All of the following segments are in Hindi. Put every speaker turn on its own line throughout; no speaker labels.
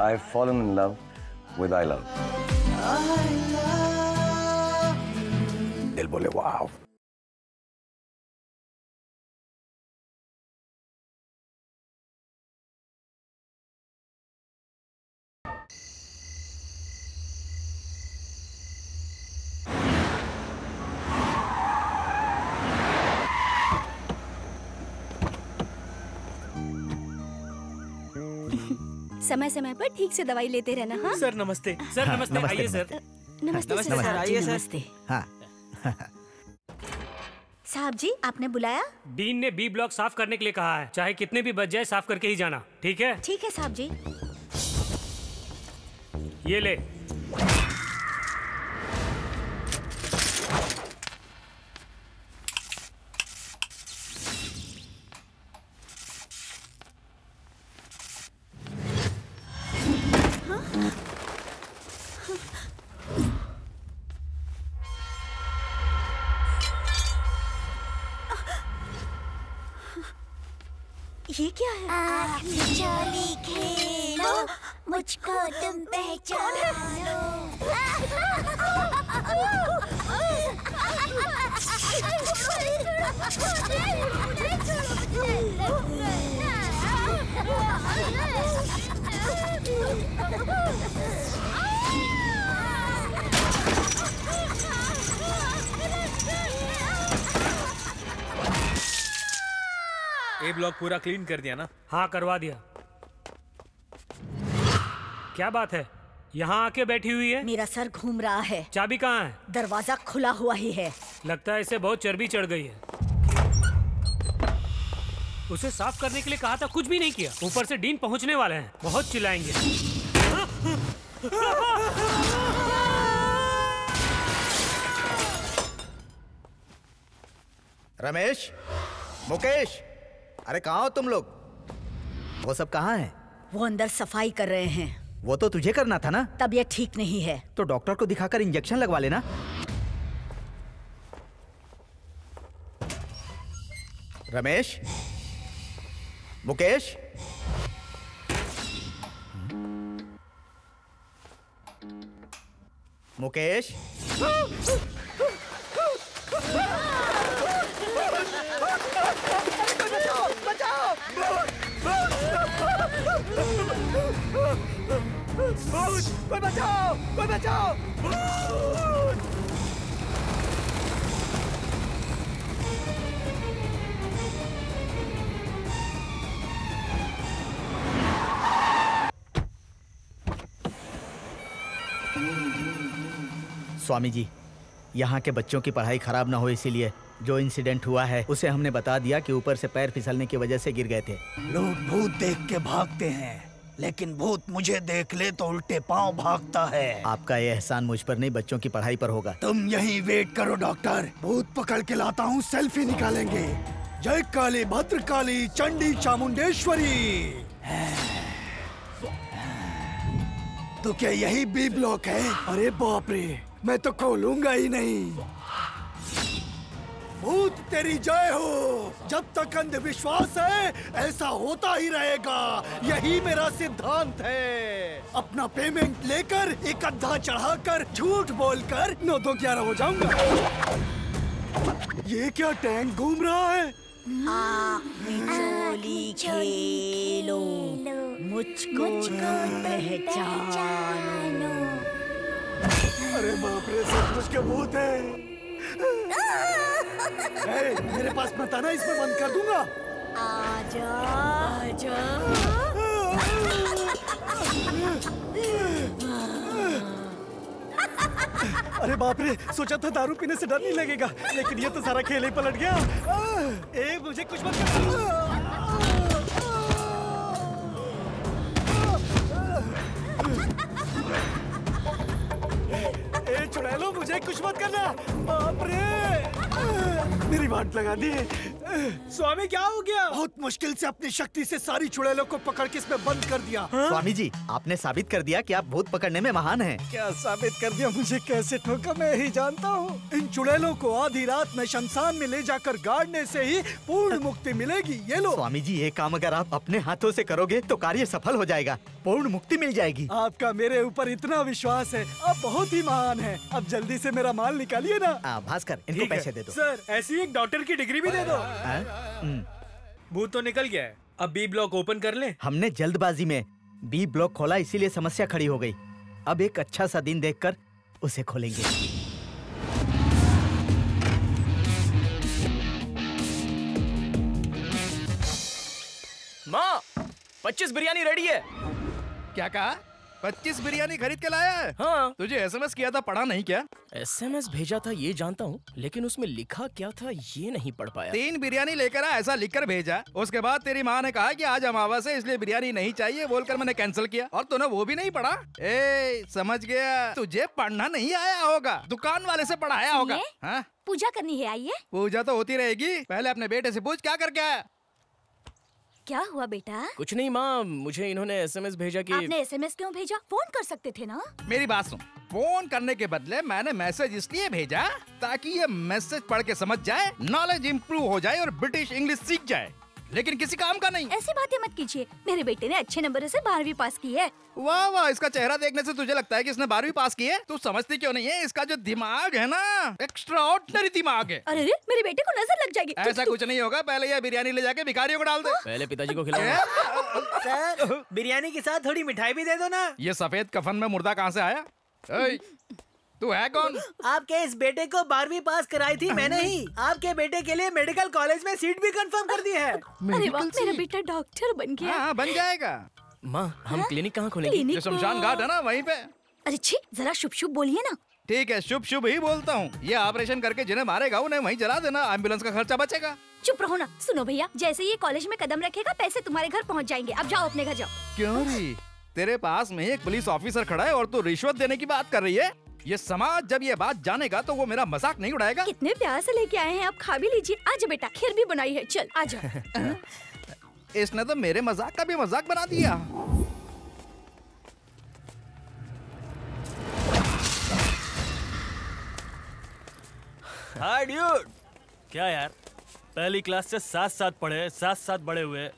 I've fallen in love with I Love.
I love Él volvió, wow.
समय समय पर ठीक से दवाई लेते रहना हाँ?
सर नमस्ते। सर नमस्ते
नमस्ते,
आइए सर।
नमस्ते। सर।
आइए सर।
नमस्ते।
हाँ।
साहब जी आपने बुलाया?
डीन ने बी ब्लॉक साफ़ करने के लिए कहा है। चाहे कितने भी बच जाए साफ़ करके ही जाना। ठीक है?
ठीक है साहब जी।
ये ले।
क्लीन कर दिया ना?
हाँ करवा दिया। क्या बात है? यहाँ आके बैठी हुई है?
मेरा सर घूम रहा है।
चाबी कहाँ है?
दरवाज़ा खुला हुआ ही है।
लगता है इसे बहुत चर्बी चढ़ गई है। उसे साफ़ करने के लिए कहा था कुछ भी नहीं किया। ऊपर से डीन पहुँचने वाले हैं। बहुत चिल्लाएँगे।
रमेश? मुकेश? अरे कहाँ हो तुम लोग? वो सब कहाँ है?
वो अंदर सफ़ाई कर रहे हैं।
वो तो तुझे करना था ना?
तबीयत ठीक नहीं है।
तो डॉक्टर को दिखाकर इंजेक्शन लगवा लेना। रमेश? मुकेश? मुकेश? स्वामी जी यहाँ के बच्चों की पढ़ाई खराब ना हो इसीलिए जो इंसिडेंट हुआ है उसे हमने बता दिया कि ऊपर से पैर फिसलने की वजह से गिर गए थे।
लोग भूत देख के भागते हैं लेकिन भूत मुझे देख ले तो उल्टे पाँव भागता है।
आपका ये एहसान मुझ पर नहीं बच्चों की पढ़ाई पर होगा।
तुम यहीं वेट करो डॉक्टर भूत पकड़ के लाता हूँ सेल्फी निकालेंगे। जय काली भद्र काली चंडी चामुंडेश्वरी। तो क्या यही बी ब्लॉक है? अरे बाप रे मैं तो खोलूँगा ही नहीं। भूत तेरी जय हो। जब तक अंधविश्वास है ऐसा होता ही रहेगा। यही मेरा सिद्धांत है। अपना पेमेंट लेकर एक अद्धा चढ़ाकर झूठ बोलकर नौ दो ग्यारह हो जाऊँगा। ये क्या टैंक घूम रहा है?
चोली खेलो। मुझको पहचानो।
अरे बाप रे सब कुछ के भूत है। ए, मेरे पास मत आना इसमें बंद कर दूँगा।
आजा। आजा।
अरे बाप रे सोचा था दारू पीने से डर नहीं लगेगा लेकिन ये तो सारा खेल ही पलट गया। ए मुझे कुछ मत कर। चुड़ैलो मुझे कुछ मत करना। बाप रे। मेरी बात लगा दी।
स्वामी क्या हो गया?
बहुत मुश्किल से अपनी शक्ति से सारी चुड़ैलों को पकड़ के इसमें बंद कर दिया। हा?
स्वामी जी आपने साबित कर दिया कि आप भूत पकड़ने में महान हैं।
क्या साबित कर दिया मुझे? कैसे ठोका मैं ही जानता हूँ। इन चुड़ैलों को आधी रात में शमशान में ले जाकर गाड़ने से ही पूर्ण मुक्ति मिलेगी। ये लो।
स्वामी जी ये काम अगर आप अपने हाथों से करोगे तो कार्य सफल हो जाएगा। पूर्ण मुक्ति मिल जाएगी।
आपका मेरे ऊपर इतना विश्वास है आप बहुत ही महान है। अब जल्दी से मेरा माल निकालिए ना।
भास्कर इनको पैसे दे दो।
सर ऐसी एक डॉक्टर की डिग्री भी दे दो। भूत तो निकल गया है। अब बी ब्लॉक ओपन कर ले।
हमने जल्दबाजी में बी ब्लॉक खोला इसीलिए समस्या खड़ी हो गई। अब एक अच्छा सा दिन देखकर उसे खोलेंगे।
माँ पच्चीस बिरयानी रेडी है।
क्या कहा? पच्चीस बिरयानी खरीद के लाया है।
हाँ।
तुझे एसएमएस किया था पढ़ा नहीं क्या?
एसएमएस भेजा था ये जानता हूँ लेकिन उसमें लिखा क्या था ये नहीं पढ़ पाया।
तीन बिरयानी लेकर आ ऐसा लिखकर भेजा। उसके बाद तेरी माँ ने कहा कि आज अमावस है इसलिए बिरयानी नहीं चाहिए बोलकर मैंने कैंसिल किया। और तूने वो भी नहीं पढ़ा? ए समझ गया। तुझे पढ़ना नहीं आया होगा दुकान वाले से पढ़ाया होगा। हाँ?
पूजा करनी है आइए।
पूजा तो होती रहेगी। पहले अपने बेटे से पूछ क्या करके आया?
क्या हुआ बेटा?
कुछ नहीं माँ मुझे इन्होंने एसएमएस भेजा कि
आपने एसएमएस क्यों भेजा? फ़ोन कर सकते थे ना?
मेरी बात सुन। फ़ोन करने के बदले मैंने मैसेज इसलिए भेजा ताकि ये मैसेज पढ़ के समझ जाए नॉलेज इम्प्रूव हो जाए और ब्रिटिश इंग्लिश सीख जाए। लेकिन किसी काम का नहीं।
ऐसी बातें मत कीजिए। मेरे बेटे ने अच्छे नंबर से बारहवीं पास की है।
वाह वाह इसका चेहरा देखने से तुझे लगता है कि इसने बारहवीं पास की है? तू समझती क्यों नहीं है? इसका जो दिमाग है ना एक्स्ट्रा ऑर्डनरी दिमाग है।
अरे मेरे बेटे को नज़र लग जाएगी।
ऐसा कुछ नहीं होगा पहले यह बिरयानी ले जाके भिखारियों को डाल दे।
पहले पिताजी को खिलाओ।
सर बिरयानी के साथ थोड़ी मिठाई भी दे दो ना।
ये सफ़ेद कफन में मुर्दा कहाँ से आया? ऐ, तू है कौन?
आपके इस बेटे को बारहवीं पास कराई थी मैंने ही। आपके बेटे के लिए मेडिकल कॉलेज में सीट भी कंफर्म कर दी है।
अरे वाह मेरा बेटा डॉक्टर बन गया।
हाँ बन जाएगा।
माँ हम क्लिनिक कहाँ खोलेंगे?
जो शमशान घाट है ना वहीं पे।
अरे छी जरा शुभ शुभ बोलिए ना।
ठीक है शुभ शुभ ही बोलता हूँ। ये ऑपरेशन करके जिन्हें मारेगा उन्हें वहीं जला देना। एंबुलेंस का खर्चा बचेगा।
चुप रहो ना। सुनो भैया जैसे ये कॉलेज में कदम रखेगा पैसे तुम्हारे घर पहुँच जाएँगे। अब जाओ अपने घर जाओ।
क्यों री? तेरे पास में ही एक पुलिस ऑफिसर खड़ा है और तू रिश्वत देने की बात कर रही है? ये समाज जब ये बात जानेगा तो वो मेरा मज़ाक नहीं उड़ाएगा।
कितने प्यार से लेके आए हैं आप खा भी लीजिए। आज बेटा खीर भी बनाई है चल आ जाओ।
इसने तो मेरे मज़ाक का भी मज़ाक बना दिया।
Hi dude. क्या यार पहली क्लास से साथ साथ पढ़े साथ साथ बड़े हुए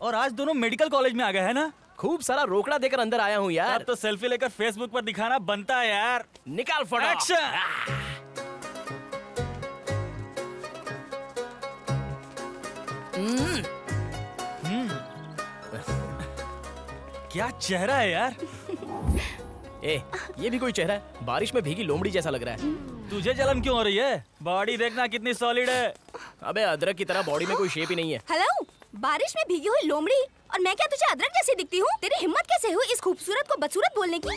और आज दोनों मेडिकल कॉलेज में आ गए हैं ना?
खूब सारा रोकड़ा देकर अंदर आया हूँ यार।
तो सेल्फी लेकर फेसबुक पर दिखाना बनता है यार।
निकाल फ़ोटो।
एक्शन क्या चेहरा है यार।
ए ये भी कोई चेहरा है? बारिश में भीगी लोमड़ी जैसा लग रहा है।
तुझे जलन क्यों हो रही है? बॉडी देखना कितनी सॉलिड है।
अबे अदरक की तरह बॉडी में कोई शेप ही नहीं है।
हेलो बारिश में भीगी हुई लोमड़ी? और मैं क्या तुझे अदरक जैसी दिखती हूँ? तेरी हिम्मत कैसे हुई इस खूबसूरत को बदसूरत बोलने की?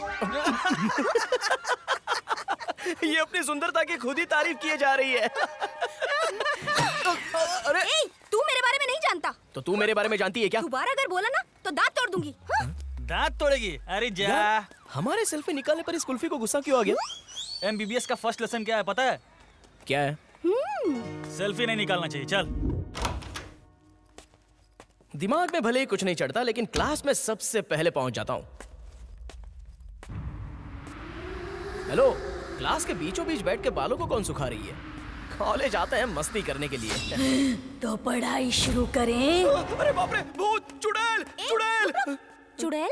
ये अपनी सुंदरता की खुद ही तारीफ़ किए जा रही है। अरे।
ए, तू मेरे बारे में नहीं जानता।
तो तू मेरे बारे में जानती है क्या?
दोबारा अगर बोला ना तो दांत तोड़ दूँगी। हाँ?
दांत तोड़ेगी? अरे जा।
हमारे सेल्फी निकालने पर इस कुल्फी को गुस्सा क्यों आ गया?
एमबीबीएस का फ़र्स्ट लेसन क्या है पता है?
क्या है?
सेल्फी नहीं निकालना चाहिए चल।
दिमाग में भले ही कुछ नहीं चढ़ता लेकिन क्लास में सबसे पहले पहुँच जाता हूँ। हेलो क्लास के बीचों बीच बैठ के बालों को कौन सुखा रही है? कॉलेज आते हैं मस्ती करने के लिए।
तो पढ़ाई शुरू करें।
अरे बाप रे भूत चुड़ैल चुड़ैल।
चुड़ैल?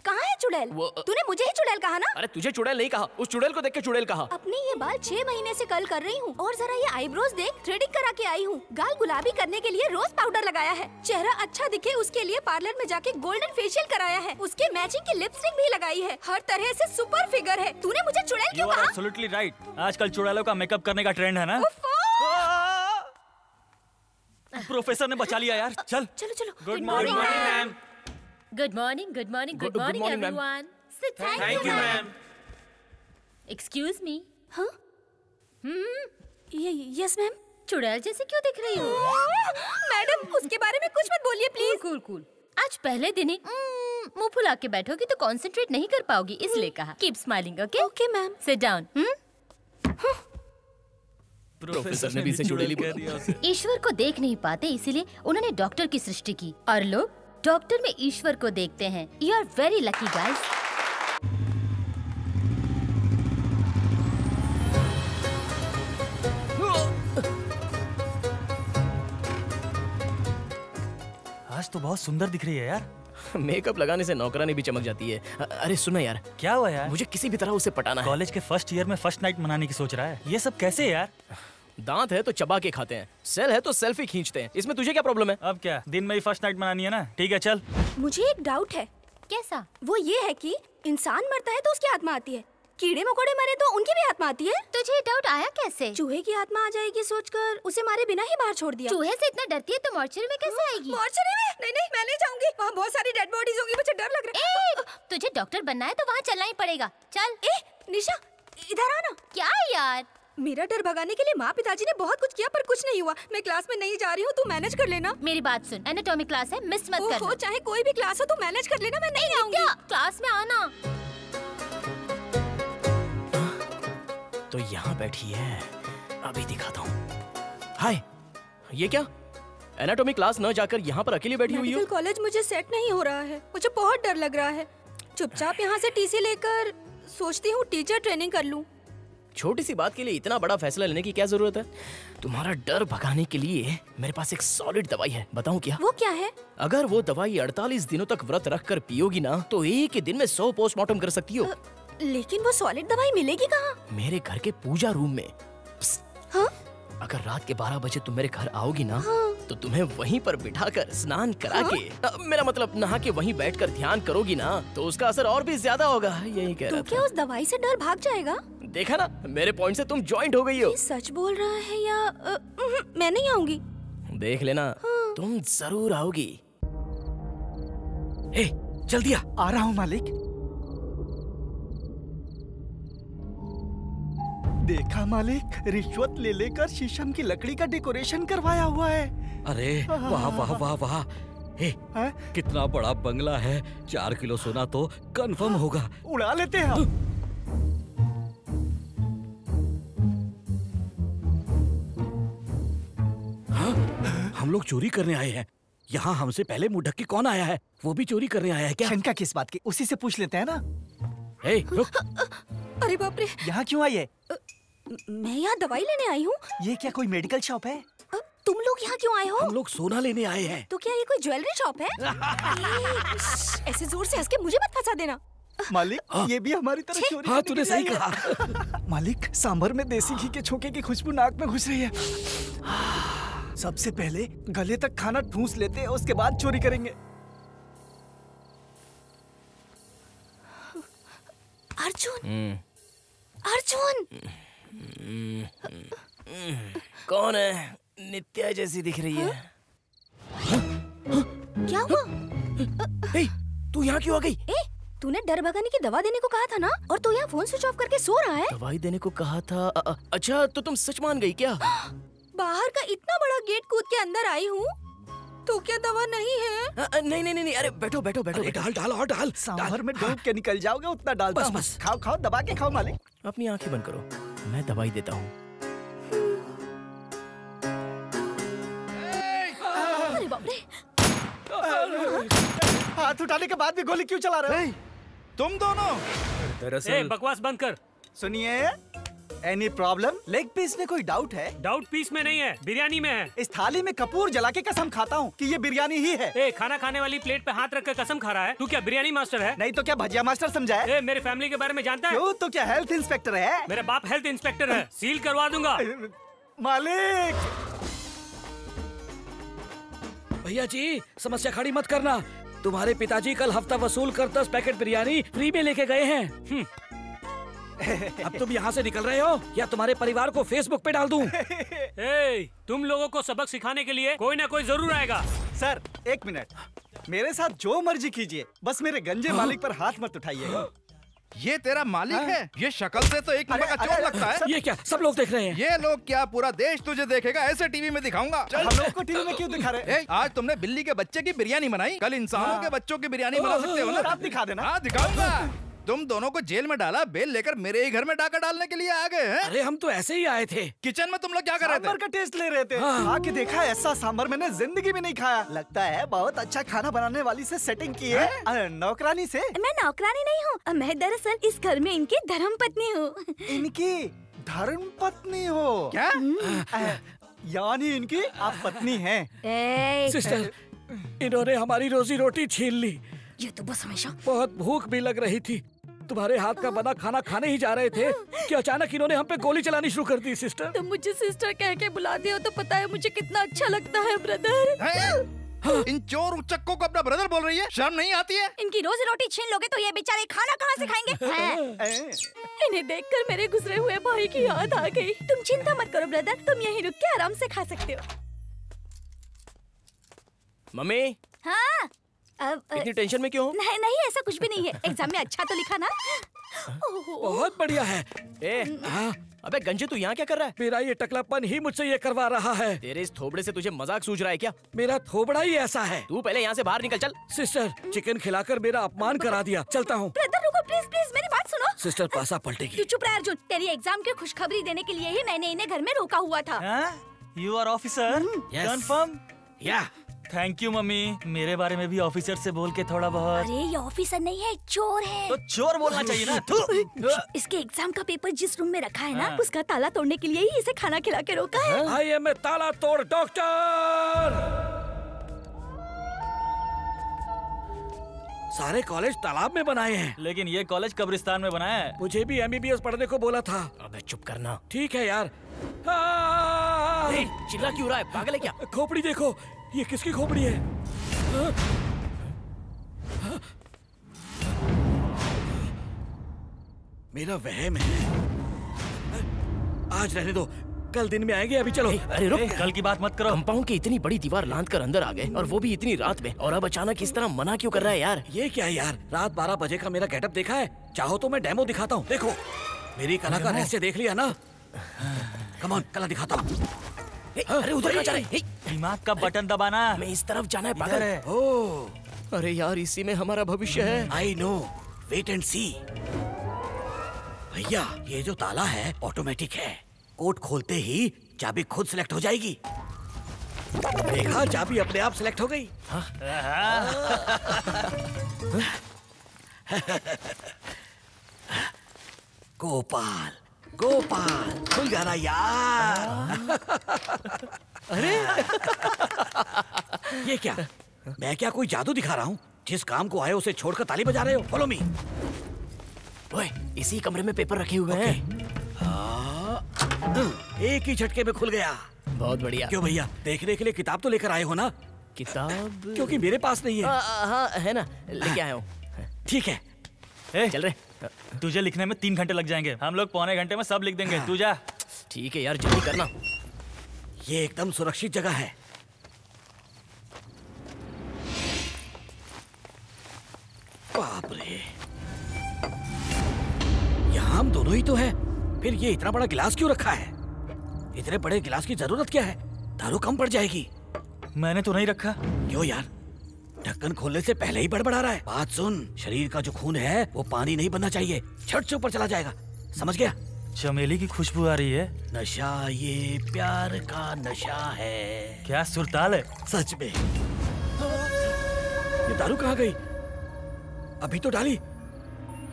कहाँ है चुड़ैल?
वो-
तूने मुझे ही चुड़ैल कहा ना?
अरे तुझे चुड़ैल नहीं कहा। उस चुड़ैल को देख के चुड़ैल कहा।
अपने ये बाल छह महीने से कल कर रही हूँ और जरा ये आईब्रोज देख थ्रेडिंग करा के आई हूँ। गाल गुलाबी करने के लिए रोज पाउडर लगाया है। चेहरा अच्छा दिखे उसके लिए पार्लर में जाके गोल्डन फेशियल कराया है। उसके मैचिंग की लिपस्टिक भी लगाई है। हर तरह से सुपर फिगर है। तूने मुझे चुड़ैल क्यों कहा?
एब्सोल्युटली राइट आजकल चुड़ैलों का मेकअप करने का ट्रेंड है ना? प्रोफेसर ने बचा लिया यार। चल।
चलो चलो।
Good morning ma'am
Good morning, good morning, good,
Good- good
morning,
morning, ma'am.
everyone. Sit down.
Thank you ma'am
Excuse me.
हाँ ये यस मैम
चुड़ैल जैसे क्यों दिख रही हो?
मैडम उसके बारे में कुछ मत बोलिए प्लीज़
कूल कूल आज पहले दिन ही mm, मुँह फुला के बैठोगी तो कंसंट्रेट नहीं कर पाओगी इसलिए कहा। Keep smiling okay
okay ma'am
sit down
professor ने भी इसे चुड़ैली
कह
बोला।
दिया
ईश्वर को देख नहीं पाते इसीलिए उन्होंने डॉक्टर की सृष्टि की। और लोग? डॉक्टर में ईश्वर को देखते हैं। You are very lucky guys
आज तो बहुत सुंदर दिख रही है यार।
मेकअप लगाने से नौकरानी भी चमक जाती है। अरे सुना यार।
क्या हुआ यार?
मुझे किसी भी तरह उसे पटाना है।
कॉलेज के फ़र्स्ट ईयर में फ़र्स्ट नाइट मनाने की सोच रहा है। ये सब कैसे है यार?
दांत है तो चबा के खाते हैं सेल है तो सेल्फी खींचते हैं। इसमें तुझे क्या प्रॉब्लम है?
अब क्या? दिन में ही फ़र्स्ट नाइट मनानी है ना? ठीक है चल।
मुझे एक डाउट है।
कैसा?
वो ये है कि इंसान मरता है तो उसकी आत्मा आती है। कीड़े मकोड़े मरे तो उनकी भी आत्मा आती है।
तुझे डाउट आया कैसे?
चूहे की आत्मा आ जाएगी सोचकर उसे मारे बिना ही बाहर छोड़ दिया।
चूहे से इतना डरती है तो मॉर्चरी में कैसे आएगी?
मॉर्चरी में? नहीं नहीं मैं नहीं जाऊँगी। वहाँ बहुत सारी डेड बॉडीज होंगी मुझे डर लग रहा है।
तुझे डॉक्टर बनना है तो वहाँ चलना ही पड़ेगा। चल।
ए निशा इधर आना।
क्या यार?
मेरा डर भगाने के लिए माँ पिताजी ने बहुत कुछ किया पर कुछ नहीं हुआ। मैं क्लास में नहीं जा रही हूँ तू मैनेज कर लेना।
मेरी बात सुन। एनाटॉमी क्लास है मिस मत
ओहो,
करना।
चाहे कोई भी क्लास हो तू मैनेज कर लेना मैं नहीं आऊँगी।
क्लास में आना।
तो यहाँ बैठी है। अभी दिखाता हूँ। हाय ये क्या? एनाटॉमी क्लास न जाकर यहाँ पर अकेली बैठी हुई हो?
कॉलेज मुझे सेट नहीं हो रहा है। मुझे बहुत डर लग रहा है। चुपचाप यहाँ से टीसी लेकर सोचती हूँ टीचर ट्रेनिंग कर लूँ।
छोटी सी बात के लिए इतना बड़ा फैसला लेने की क्या ज़रूरत है? तुम्हारा डर भगाने के लिए मेरे पास एक सॉलिड दवाई है बताऊँ क्या?
वो क्या है?
अगर वो दवाई 48 दिनों तक व्रत रख कर पियोगी ना तो एक ही दिन में 100 पोस्टमार्टम कर सकती हो।
लेकिन वो सॉलिड दवाई मिलेगी कहाँ?
मेरे घर के पूजा रूम में।
हाँ?
अगर रात के 12 बजे तुम मेरे घर आओगी ना हाँ? तो तुम्हें वहीं पर बिठाकर स्नान करा के अ, मेरा मतलब नहा के वहीं बैठकर ध्यान करोगी ना तो उसका असर और भी ज़्यादा होगा यही कह
तो
रहा
क्या उस दवाई से डर भाग जाएगा?
देखा ना मेरे पॉइंट से तुम ज्वाइंट हो गई हो।
सच बोल रहा है या उहुं, मैं नहीं आऊँगी?
देख लेना हाँ। तुम ज़रूर आओगी। ए, जल्दी आ
आ रहा हूँ मालिक। देखा मालिक रिश्वत ले लेकर शीशम की लकड़ी का डेकोरेशन करवाया हुआ है।
अरे वाह वाह वाह वाह। हे कितना बड़ा बंगला है चार किलो सोना तो कंफर्म होगा।
उड़ा लेते हैं। हम।
हाँ? लोग चोरी करने आए हैं। यहाँ हमसे पहले मुढक्की कौन आया है? वो भी चोरी करने आया है क्या?
शंका किस बात की? उसी से पूछ लेते हैं ना।
ए, रुक।
अरे बाप रे।
यहाँ क्यों आई है?
मैं यहाँ दवाई लेने आई हूँ।
ये क्या कोई मेडिकल शॉप है?
तुम लोग यहाँ क्यों आए हो?
हम लोग सोना लेने आए हैं।
तो क्या ये कोई ज्वेलरी शॉप है? ऐसे ज़ोर से हंस के मुझे मत फंसा देना।
मालिक ये भी हमारी तरह चोरी
हाँ, तूने सही
कहा। मालिक सांभर में देसी घी के छोके की खुशबू नाक में घुस रही है। सबसे पहले गले तक खाना ठूस लेते हैं उसके बाद चोरी करेंगे।
अर्जुन! अर्जुन!
कौन है? नित्या जैसी दिख रही है।
क्या हुआ?
ए, तू यहाँ क्यों आ गई?
ए तूने डर भगाने की दवा देने को कहा था ना? और तू यहाँ फ़ोन स्विच ऑफ़ करके सो रहा है?
दवाई देने को कहा था? अच्छा तो तुम सच मान गई क्या?
बाहर का इतना बड़ा गेट कूद के अंदर आई हूँ तो क्या दवा नहीं है?
अ, नहीं नहीं नहीं अरे बैठो बैठो बैठो।
डाल डाल और डाल।
सांभर में डूब के निकल जाओगे उतना डालता
बस, बस।
खाओ खाओ दबा के खाओ मालिक।
अपनी आँखें बंद करो मैं दवाई देता हूँ।
अरे बाप रे
हाथ उठाने के बाद भी गोली क्यों चला रहे हो?
तुम दोनों।
ए, बकवास बंद कर।
सुनिए। एनी प्रॉब्लम लेग पीस में कोई डाउट है?
डाउट पीस में नहीं है बिरयानी में है।
इस थाली में कपूर जला के कसम खाता हूँ कि ये बिरयानी ही है।
ए खाना खाने वाली प्लेट पे हाथ रख कर कसम खा रहा है? तू क्या बिरयानी मास्टर है?
नहीं तो क्या भजिया मास्टर समझा है
ए मेरे फैमिली के बारे में जानता है?
क्यों? तो क्या हेल्थ इंस्पेक्टर है?
मेरा बाप हेल्थ इंस्पेक्टर है। सील करवा दूँगा।
मालिक!
भैया जी समस्या खड़ी मत करना। तुम्हारे पिताजी कल हफ़्ता वसूल कर दस पैकेट बिरयानी फ्री में लेके गए हैं। हम्म। अब तुम यहाँ से निकल रहे हो? या तुम्हारे परिवार को फेसबुक पे डाल दूँ?
ए तुम लोगों को सबक सिखाने के लिए कोई ना कोई ज़रूर आएगा।
सर एक मिनट। मेरे साथ जो मर्ज़ी कीजिए बस मेरे गंजे मालिक पर हाथ मत उठाइए।
ये तेरा मालिक है। ये शक्ल से तो एक नंबर का चोर लगता है।
ये क्या सब लोग देख रहे हैं?
ये लोग क्या पूरा देश तुझे देखेगा? ऐसे टीवी में दिखाऊँगा। चल।
हम लोग को टीवी में क्यों दिखा रहे
ए, आज तुमने बिल्ली के बच्चे की बिरयानी बनाई। कल इंसानों के बच्चों की बिरयानी बना सकते हो ना?
दिखा देना।
हाँ दिखाऊँगा तुम दोनों को जेल में डाला बेल लेकर मेरे ही घर में डाका डालने के लिए आ गए हैं।
अरे हम तो ऐसे ही आए थे।
किचन में तुम लोग क्या कर रहे
सांबर
थे
का टेस्ट ले रहे थे।
हाँ।
आके देखा ऐसा सांबर मैंने ज़िंदगी में नहीं खाया। लगता है बहुत अच्छा खाना बनाने वाली से सेटिंग की है। नौकरानी से?
मैं नौकरानी नहीं हूँ मैं दरअसल इस घर में इनकी धर्म पत्नी हूँ।
इनकी धर्म पत्नी हो?
क्या?
यानी इनकी आप पत्नी हैं।
सिस्टर इन्होंने हमारी रोजी रोटी छीन ली।
ये तो बस हमेशा।
बहुत भूख भी लग रही थी। तुम्हारे हाथ का बना खाना खाने ही जा रहे थे कि अचानक इन्होंने हम पे गोली चलानी शुरू कर दी सिस्टर
तुम मुझे सिस्टर कह के बुलाते हो तो पता है मुझे कितना अच्छा लगता है ब्रदर
इन चोर उचक्कों को अपना ब्रदर बोल रही है? शर्म नहीं आती है?
इनकी रोजी रोटी छीन लोगे तो ये बेचारे खाना कहाँ से खाएँगे? हैं? इन्हें देखकर मेरे गुजरे हुए भाई की याद आ गई। तुम चिंता मत करो ब्रदर तुम यहीं रुक के आराम से खा सकते हो।
मम्मी?
हाँ?
इतनी टेंशन में क्यों हो?
नहीं नहीं ऐसा कुछ भी नहीं है। एग्ज़ाम में अच्छा तो लिखा ना?
बहुत बढ़िया है।
ए,
हाँ
अबे गंजे तू यहाँ क्या कर रहा है?
मेरा ये टकलापन ही मुझसे ये करवा रहा है।
तेरे इस थोबड़े से तुझे मज़ाक सूझ रहा है क्या?
मेरा थोबड़ा ही ऐसा है।
तू पहले यहाँ से बाहर निकल चल।
सिस्टर चिकन खिलाकर मेरा अपमान करा दिया। चलता हूँ।
ब्रदर रुको प्लीज़ प्लीज़ मेरी बात सुनो।
सिस्टर पासा पलटेगी।
तू चुप रह अर्जुन। तेरी एग्ज़ाम की खुशखबरी देने के लिए ही मैंने इन्हें घर में रोका हुआ था।
You are officer. कंफर्म
या
थैंक यू मम्मी। मेरे बारे में भी ऑफिसर से बोल के थोड़ा बहुत।
अरे ये ऑफिसर नहीं है चोर है।
तो चोर बोलना चाहिए ना।
इसके एग्ज़ाम का पेपर जिस रूम में रखा है ना
हाँ।
उसका ताला तोड़ने के लिए ही इसे खाना खिला के रोका है।
आई एम ए ताला तोड़ डॉक्टर सारे कॉलेज तालाब में बनाए हैं।
लेकिन ये कॉलेज कब्रिस्तान में बनाया है।
मुझे भी एमबीबीएस पढ़ने को बोला था।
अबे चुप करना।
ठीक है यार। हाँ!
चिल्ला क्यों रहा है? पागल है क्या?
खोपड़ी देखो। ये किसकी खोपड़ी है? हाँ? हाँ? मेरा वहम है। आज रहने दो। कल दिन में आएँगे अभी चलो।
अरे रुक।
कल की बात मत करो।
कंपाउंड की इतनी बड़ी दीवार लांद कर अंदर आ गए और वो भी इतनी रात में। और अब अचानक इस तरह मना क्यों कर रहा है यार?
ये क्या है यार? रात बारह बजे का मेरा गेटअप देखा है। चाहो तो मैं डेमो दिखाता हूँ। देखो मेरी कला का रहस्य देख लिया ना। कमान कला दिखाता हूँ।
ए, अरे उधर कहाँ जा रहे
दिमाग का बटन दबाना।
मैं इस तरफ़ जाना है पागल।
है।
ओ।
अरे यार इसी में हमारा भविष्य है।
I know wait and see भैया ये जो ताला है ऑटोमेटिक है। कोड खोलते ही चाबी खुद सिलेक्ट हो जाएगी। देखा चाबी अपने आप सिलेक्ट हो गई। गोपाल गोपाल खुल जाना यार अरे ये क्या मैं क्या कोई जादू दिखा रहा हूँ जिस काम को आए उसे छोड़कर ताली बजा रहे हो फॉलो मी
ओए इसी कमरे में पेपर रखे हुए हैं
एक ही झटके में खुल गया
बहुत बढ़िया
क्यों भैया देखने के लिए किताब तो लेकर आए हो ना
किताब
क्योंकि मेरे पास नहीं
आ,
है
आ, हाँ है ना लेके आया हूँ
ठीक है
ए,
चल रहे
तुझे लिखने में तीन घंटे लग जाएँगे। हम लोग पौने घंटे में सब लिख देंगे। तू जा।
ठीक है यार जल्दी करना।
ये एकदम सुरक्षित जगह है। बाप रे। यहाँ हम दोनों ही तो है। फिर ये इतना बड़ा गिलास क्यों रखा है? इतने बड़े गिलास की ज़रूरत क्या है? दारू कम पड़ जाएगी।
मैंने तो नहीं रखा।
क्यों यार? ढक्कन खोलने से पहले ही बड़बड़ा रहा है। बात सुन शरीर का जो खून है वो पानी नहीं बनना चाहिए। छठ से ऊपर चला जाएगा। समझ गया?
चमेली की खुशबू आ रही है।
नशा ये प्यार का नशा है।
क्या सुरताल है?
सच में। ये दारू कहाँ गई? अभी तो डाली।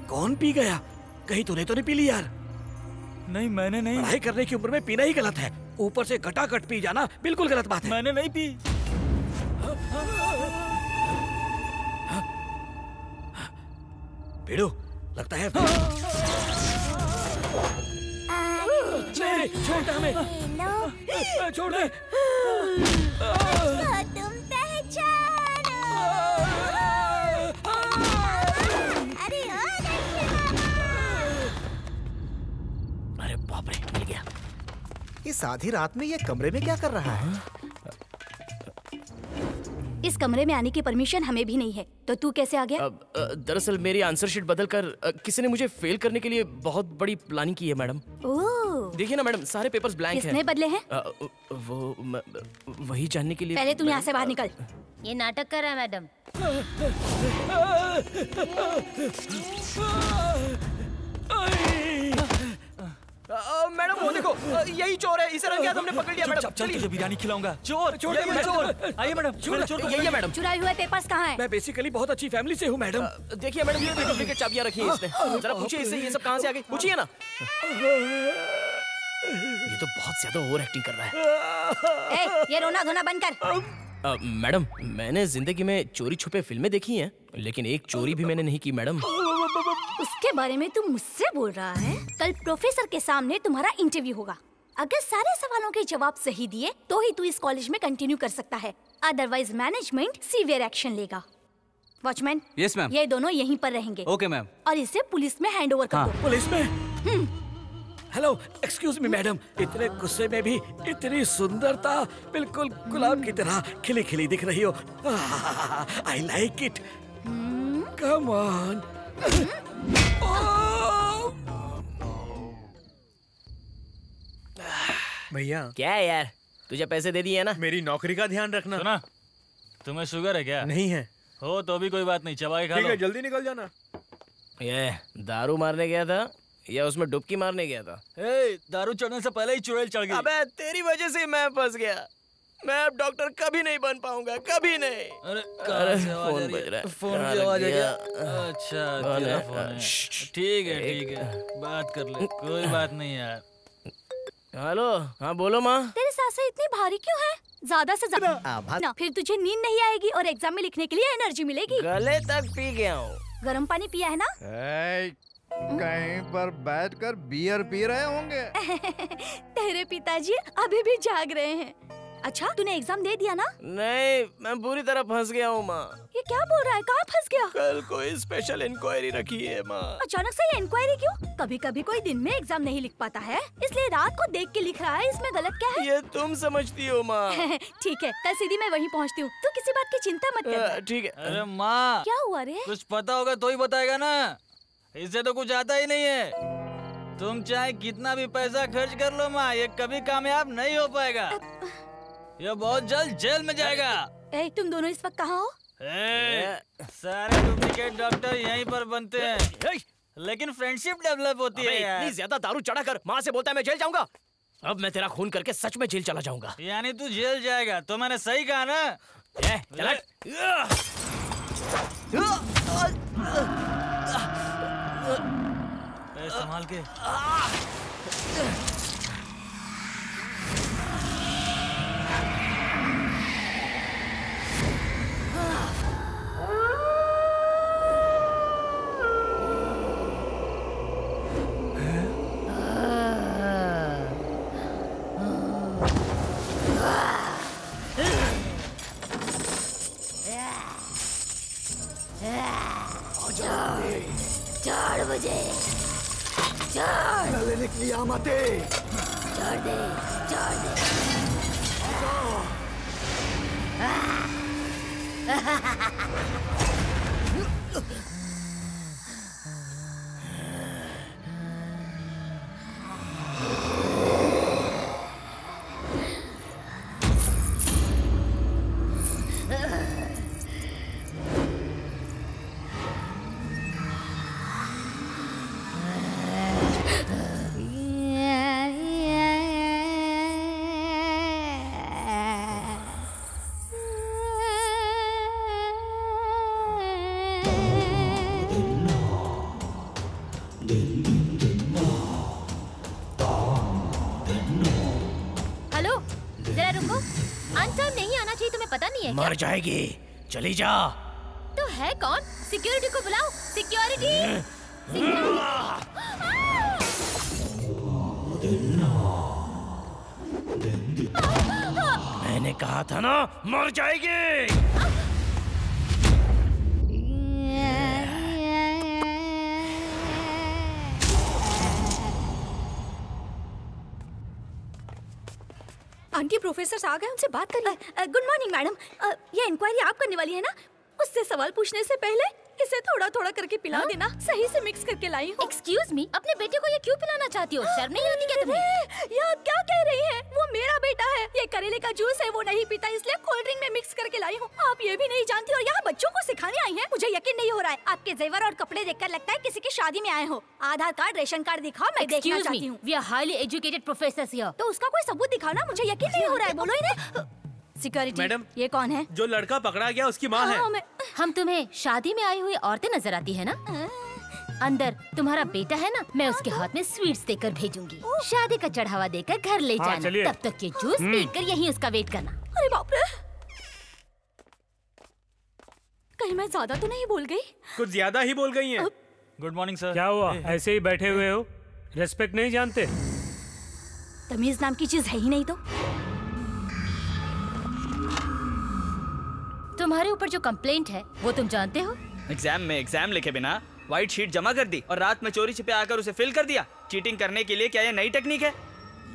कौन पी गया? कहीं तूने तो नहीं पी ली यार।
नहीं मैंने नहीं।
पढ़ाई करने की उम्र में पीना ही गलत है। ऊपर से घटाघट पी जाना बिल्कुल गलत बात है।
मैंने नहीं पी।
भिड़ो लगता है। छोड़ हमें। छोड़
तो तुम पहचानो। अरे ओ
अरे बाप रे मिल गया।
इस आधी रात में ये कमरे में क्या कर रहा है?
इस कमरे में आने की परमिशन हमें भी नहीं है। तो तू कैसे आ गया?
दरअसल मेरी आंसर शीट बदल कर किसी ने मुझे फेल करने के लिए बहुत बड़ी प्लानिंग की है मैडम। देखिए ना मैडम सारे पेपर्स ब्लैंक
किसने
हैं।
बदले हैं?
वो म, वही जानने के लिए
पहले तुम यहाँ से बाहर निकल।
ये नाटक कर रहा है मैडम।
देखो यही चोर है इसे रंगे हाथ हमने पकड़ लिया मैडम
चल तुझे बिरयानी खिलाऊँगा। चोर है
मैडम।
चोर आइए मैडम
दे।
चोर
यही है? मैडम
चुराए हुए पेपर्स कहाँ हैं?
मैं बेसिकली बहुत अच्छी फैमिली से हूँ मैडम।
देखिए मैडम ये देखो डुप्लीकेट चाबियाँ रखी हैं इसने। जरा पूछिए इससे ये सब कहाँ से आ गई? पूछिए ना। ये तो बहुत ज़्यादा ओवर एक्टिंग कर रहा है।
ए, ये रोना धोना बंद कर।
मैडम मैंने ज़िंदगी में चोरी छुपे फ़िल्में देखी हैं लेकिन एक चोरी भी मैंने नहीं की मैडम।
उसके बारे में तू मुझसे बोल रहा है? कल प्रोफेसर के सामने तुम्हारा इंटरव्यू होगा। अगर सारे सवालों के जवाब सही दिए तो ही तू इस कॉलेज में कंटिन्यू कर सकता है। अदरवाइज़ मैनेजमेंट सीवियर एक्शन लेगा। Watchman
Yes, ma'am.
ये दोनों यहीं पर रहेंगे।
ओके okay, मैम
और इसे पुलिस में हैंड ओवर कर
हाँ।
पुलिस में? हेलो एक्सक्यूज मी मैडम इतने गुस्से में भी इतनी सुंदरता बिल्कुल गुलाब की तरह खिली खिली दिख रही हो। I like it come on
भैया।
क्या है यार? तुझे पैसे दे दिए ना?
मेरी नौकरी का ध्यान रखना। सुना तुम्हें शुगर है क्या? नहीं है। हो तो भी कोई बात नहीं चबा के खा लो।
जल्दी निकल जाना।
ये दारू मारने गया था या उसमें डुबकी मारने गया था?
ए, दारू चढ़ने से पहले ही चुड़ैल चढ़ गई।
अबे तेरी वजह से मैं फंस गया। मैं अब डॉक्टर कभी नहीं बन पाऊँगा कभी नहीं।
अरे आ
फ़ोन बज रहा है।
फ़ोन की आवाज़ है
गया?
अच्छा तेरा फ़ोन है? ठीक है ठीक है बात कर ले कोई बात नहीं यार।
हेलो हाँ बोलो माँ।
तेरे साँसें इतनी भारी क्यों है? ज़्यादा से ज़्यादा। ना फिर तुझे नींद नहीं आएगी और एग्ज़ाम में लिखने के लिए एनर्जी मिलेगी।
गले तक पी गया हूँ।
गर्म पानी पिया है ना?
कहीं पर बैठकर बियर पी रहे होंगे?
तेरे पिताजी अभी भी जाग रहे हैं। अच्छा तूने एग्ज़ाम दे दिया ना?
नहीं मैं पूरी तरह फंस गया हूँ माँ।
ये क्या बोल रहा है? कहाँ फंस गया?
कल कोई स्पेशल इंक्वायरी रखी है माँ।
अचानक से ये इंक्वायरी क्यों? कभी कभी कोई दिन में एग्ज़ाम नहीं लिख पाता है इसलिए रात को देख के लिख रहा है इसमें गलत क्या है?
ये तुम समझती हो माँ।
ठीक है कल सीधी मैं वहीं पहुँचती हूँ। तू किसी बात की चिंता मत कर।
ठीक है।
अरे माँ।
क्या हुआ रे?
कुछ पता होगा तो ही बताएगा ना। इससे तो कुछ आता ही नहीं है। तुम चाहे कितना भी पैसा खर्च कर लो माँ ये कभी कामयाब नहीं हो पाएगा। ये बहुत जल्द जेल में जाएगा।
ए, तुम दोनों इस वक्त कहाँ हो?
ए, सारे डुप्लीकेट डॉक्टर यहीं पर बनते हैं। लेकिन फ्रेंडशिप डेवलप होती है
इतनी ज़्यादा दारू चढ़ा कर माँ से बोलता है मैं जेल जाऊँगा। अब मैं तेरा खून करके सच में जेल चला जाऊँगा।
यानी तू जेल जाएगा तो मैंने सही कहा ना?
ए,
संभाल के।
चार बजे चार
Ха-ха-ха-ха! जाएगी। चली जा।
तो है कौन? सिक्योरिटी को बुलाओ। सिक्योरिटी
मैंने कहा था ना मर जाएगी।
प्रोफेसर आ गए, उनसे बात करिए गुड मॉर्निंग मैडम। ये इंक्वायरी आप करने वाली है ना? उससे सवाल पूछने से पहले थोड़ा थोड़ा करके पिला देना। सही से मिक्स करके लाई हूँ।
एक्सक्यूज मी अपने बेटे को ये क्यों पिलाना चाहती हो? शर्म नहीं आती क्या तुम्हें?
ये आप क्या कह रही हैं? वो मेरा बेटा है। ये करेले का जूस है वो नहीं पीता इसलिए कोल्ड ड्रिंक में मिक्स करके लाई हूँ। आप ये भी नहीं जानती और यहाँ बच्चों को सिखाने आई है। मुझे यकीन नहीं हो रहा है। आपके जेवर और कपड़े देखकर लगता है किसी की शादी में आए हो। आधार कार्ड रेशन कार्ड दिखाओ मैं देखना चाहती हूँ।
We are highly educated professors here
तो उसका कोई सबूत दिखाओ ना मुझे यकीन नहीं हो रहा है। बोलो इन्हें। सिक्योरिटी
मैडम,
ये कौन है?
जो लड़का पकड़ा गया उसकी माँ है
हाँ, मैं-
हम तुम्हें शादी में आई हुई औरतें नज़र आती है ना? अंदर तुम्हारा बेटा है ना? मैं उसके हाथ में स्वीट्स देकर भेजूँगी। शादी का चढ़ावा देकर घर ले
हाँ,
जाना। तब तक ये जूस
हम्म।
पीकर यहीं उसका वेट करना।
अरे बाप रे! कहीं मैं ज़्यादा तो नहीं बोल गई?
कुछ ज़्यादा ही बोल गई है।
गुड मॉर्निंग सर
क्या हुआ? ऐसे ही बैठे हुए हो? रेस्पेक्ट नहीं जानते?
तमीज नाम की चीज़ है ही नहीं तो।
तुम्हारे ऊपर जो कंप्लेंट है वो तुम जानते हो?
एग्ज़ाम में एग्ज़ाम लिखे बिना व्हाइट शीट जमा कर दी और रात में चोरी छिपे आकर उसे फिल कर दिया। चीटिंग करने के लिए क्या ये नई टेक्निक है?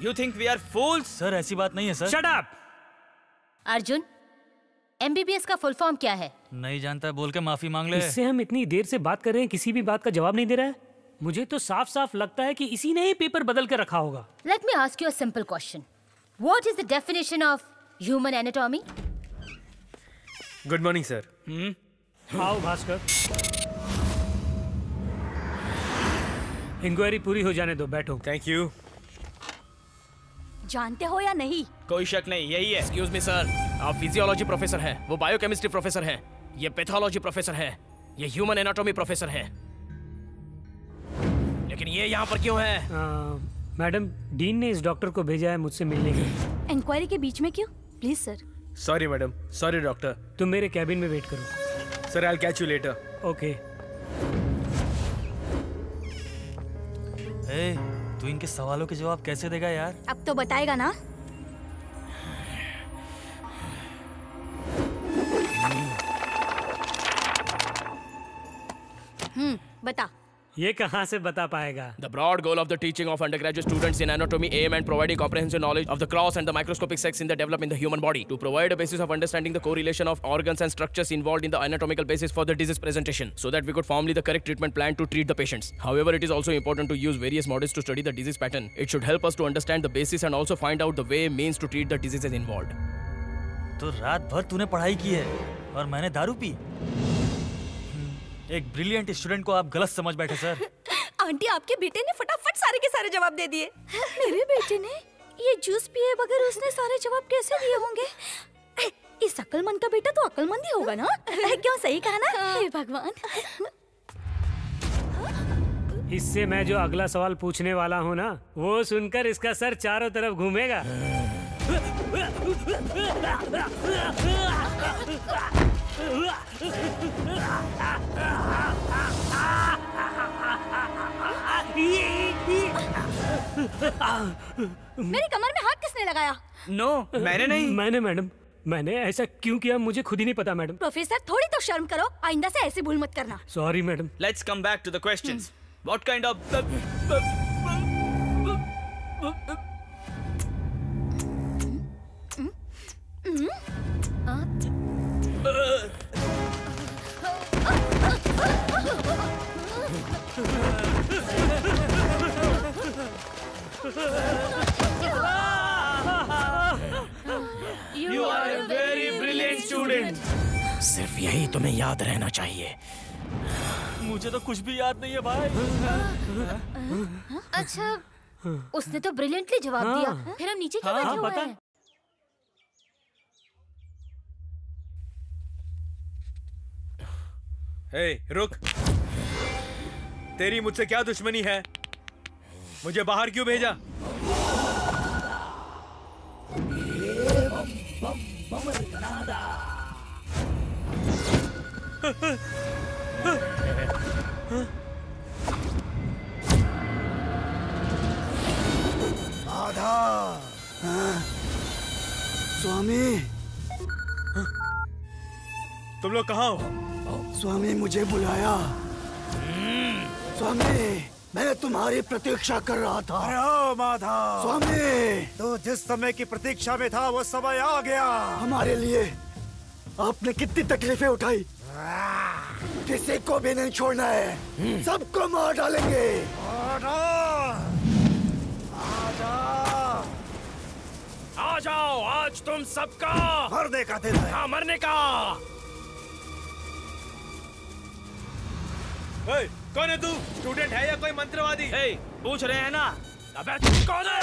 You think we are fools sir ऐसी बात नहीं है sir
shut up
Arjun MBBS का फुल फॉर्म क्या है?
नहीं जानता बोल के माफ़ी मांग ले।
इससे हम इतनी देर से बात कर रहे हैं किसी भी बात का जवाब नहीं दे रहा है। मुझे तो साफ़ साफ़ लगता है कि इसी ने ही पेपर बदल कर रखा होगा।
Let me ask you a simple question what is the definition of human anatomy
good morning sir
आओ भास्कर इंक्वायरी पूरी हो जाने दो बैठो।
थैंक यू
जानते हो या नहीं?
कोई शक नहीं यही है।
एक्सक्यूज मी सर आप फिजियोलॉजी प्रोफेसर हैं वो बायोकेमिस्ट्री प्रोफेसर हैं ये पैथोलॉजी प्रोफेसर है ये ह्यूमन एनाटॉमी प्रोफेसर है। लेकिन ये यहाँ पर क्यों है?
आ, मैडम डीन ने इस डॉक्टर को भेजा है मुझसे मिलने के लिए।
इंक्वायरी के बीच में क्यों? Please sir
sorry madam sorry doctor
तुम मेरे कैबिन में वेट करो।
Sir I catch you later
okay
ए, तू इनके सवालों के जवाब कैसे देगा यार?
अब तो बताएगा ना। हम्म बता।
ये कहाँ से बता पाएगा?
The broad goal of the teaching of undergraduate students in anatomy aim and providing comprehensive knowledge of the cross and the microscopic sex in the development the human body to provide a basis of understanding the correlation of organs and structures involved in the anatomical basis for the disease presentation so that we could formally the correct treatment plan to treat the patients however it is also important to use various models to study the disease pattern it should help us to understand the basis and also find out the way means to treat the diseases involved
तो रात भर तूने पढ़ाई की है और मैंने दारू पी। एक ब्रिलियंट स्टूडेंट को आप गलत समझ बैठे सर
आंटी आपके बेटे ने फटाफट सारे के सारे जवाब दे दिए। मेरे बेटे ने? ये जूस पिए बगैर उसने सारे जवाब कैसे दिए होंगे? इस अक्लमंद का बेटा तो अक्लमंद ही होगा ना? क्यों? सही कहा ना? हे। भगवान।
इससे मैं जो अगला सवाल पूछने वाला हूँ ना वो सुनकर इसका सर चारों तरफ़ घूमेगा।
मेरी कमर में हाथ किसने लगाया
नो no, मैंने नहीं
मैंने मैडम मैंने ऐसा क्यों किया मुझे खुद ही नहीं पता मैडम
प्रोफेसर थोड़ी तो शर्म करो आइंदा से ऐसी भूल मत करना
sorry madam
let's come back to the questions what kind of
You are a very brilliant student. सिर्फ़ यही तुम्हें याद रहना चाहिए
मुझे तो कुछ भी याद नहीं है भाई
अच्छा उसने तो ब्रिलियंटली जवाब
हाँ।
दिया फिर हम नीचे क्यों
हाँ,
बैठे हुए
पता।
हैं
हे रुक। तेरी मुझसे क्या दुश्मनी है? मुझे बाहर क्यों भेजा?
आधा। हाँ? स्वामी।
तुम लोग कहाँ हो?
स्वामी मुझे बुलाया। स्वामी मैं तुम्हारी प्रतीक्षा कर रहा था।
अरे ओ माधा
स्वामी।
तो जिस समय की प्रतीक्षा में था वो समय आ गया।
हमारे लिए आपने कितनी तकलीफें उठाई। किसी को भी नहीं छोड़ना है। सबको मार डालेंगे। आजा आजा
आ जाओ। आज तुम सबका
मरने का दिन है।
हाँ मरने का।
ओए, कौन है तू? स्टूडेंट है या कोई मंत्रवादी?
ए, पूछ रहे हैं ना। अबे कौन है?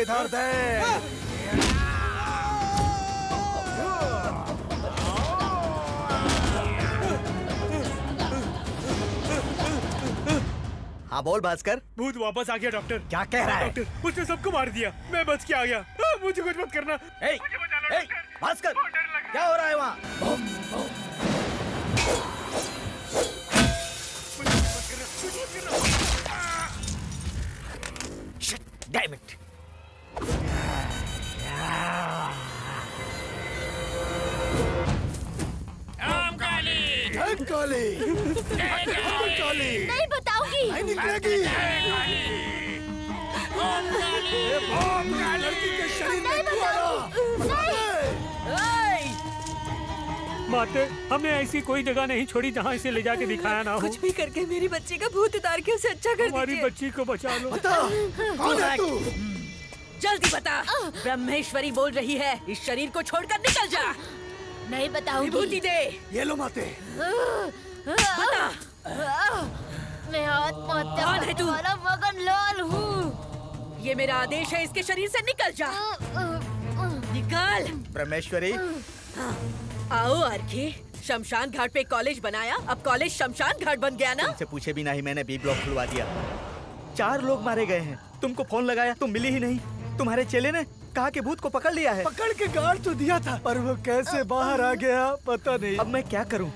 इधर दे
हाँ बोल भास्कर।
भूत वापस आ गया डॉक्टर।
क्या कह रहा है?
डॉक्टर उसने सबको मार दिया। मैं बच के आ गया। मुझे कुछ मत करना।
ए, ए, भास्कर क्या हो रहा है वहाँ?
Damn it!
काली काली
नहीं बताऊँगी।
नहीं निकलेगी। लड़की के शरीर में आया
माते हमने ऐसी कोई जगह नहीं छोड़ी जहाँ इसे ले जाके दिखाया ना हो।
कुछ भी करके मेरी बच्ची का भूत उतार के उसे अच्छा कर
हमारी बच्ची को बचा लो।
बता कौन है तू?
जल्दी बता। ब्रह्मेश्वरी बोल रही है इस शरीर को छोड़कर निकल जा।
नहीं बताऊँगी।
विभूति दे।
ये लो माते।
बता।
मैं आत्महत्या
कौन है तू?
वाला मगन लाल हूँ।
ये मेरा आदेश है इसके शरीर से निकल जा। निकल।
ब्रह्मेश्वरी?
आओ आरके शमशान घाट पे कॉलेज बनाया। अब कॉलेज शमशान घाट बन गया ना?
तुमसे पूछे भी नहीं मैंने बी ब्लॉक खुलवा दिया। चार लोग मारे गए हैं। तुमको फ़ोन लगाया तुम मिली ही नहीं। तुम्हारे चेले ने कहा कि भूत को पकड़ लिया है।
पकड़ के गाड़ तो दिया था पर वो कैसे बाहर आ गया पता नहीं।
अब मैं क्या करूँ?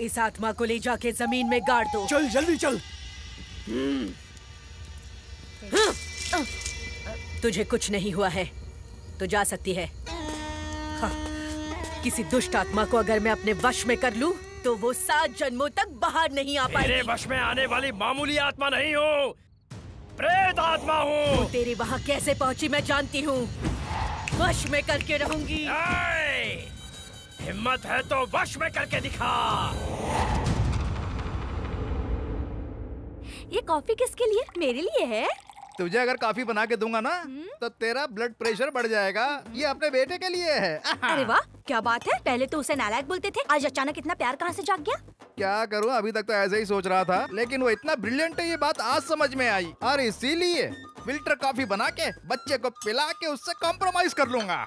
इस आत्मा को ले जाके ज़मीन में गाड़ दो।
चल जल्दी चल।
तुझे कुछ नहीं हुआ है। तो जा सकती है। हाँ, किसी दुष्ट आत्मा को अगर मैं अपने वश में कर लूँ, तो वो सात जन्मों तक बाहर नहीं आ
मेरे
पाएगी।
वश में आने वाली मामूली आत्मा नहीं हूँ। प्रेत आत्मा हूँ।
तेरे वहाँ कैसे पहुँची मैं जानती हूँ। वश में करके रहूँगी।
हिम्मत है तो वश में करके दिखा।
ये कॉफ़ी किसके लिए? मेरे लिए है।
तुझे अगर कॉफ़ी बना के दूँगा ना तो तेरा ब्लड प्रेशर बढ़ जाएगा। ये अपने बेटे के लिए है।
अरे वाह क्या बात है। पहले तो उसे नालायक बोलते थे आज अचानक इतना प्यार कहाँ से जाग गया?
क्या करूँ अभी तक तो ऐसे ही सोच रहा था लेकिन वो इतना ब्रिलियंट है ये बात आज समझ में आई। और इसीलिए फ़िल्टर कॉफ़ी बना के बच्चे को पिला के उससे कॉम्प्रोमाइज कर लूँगा।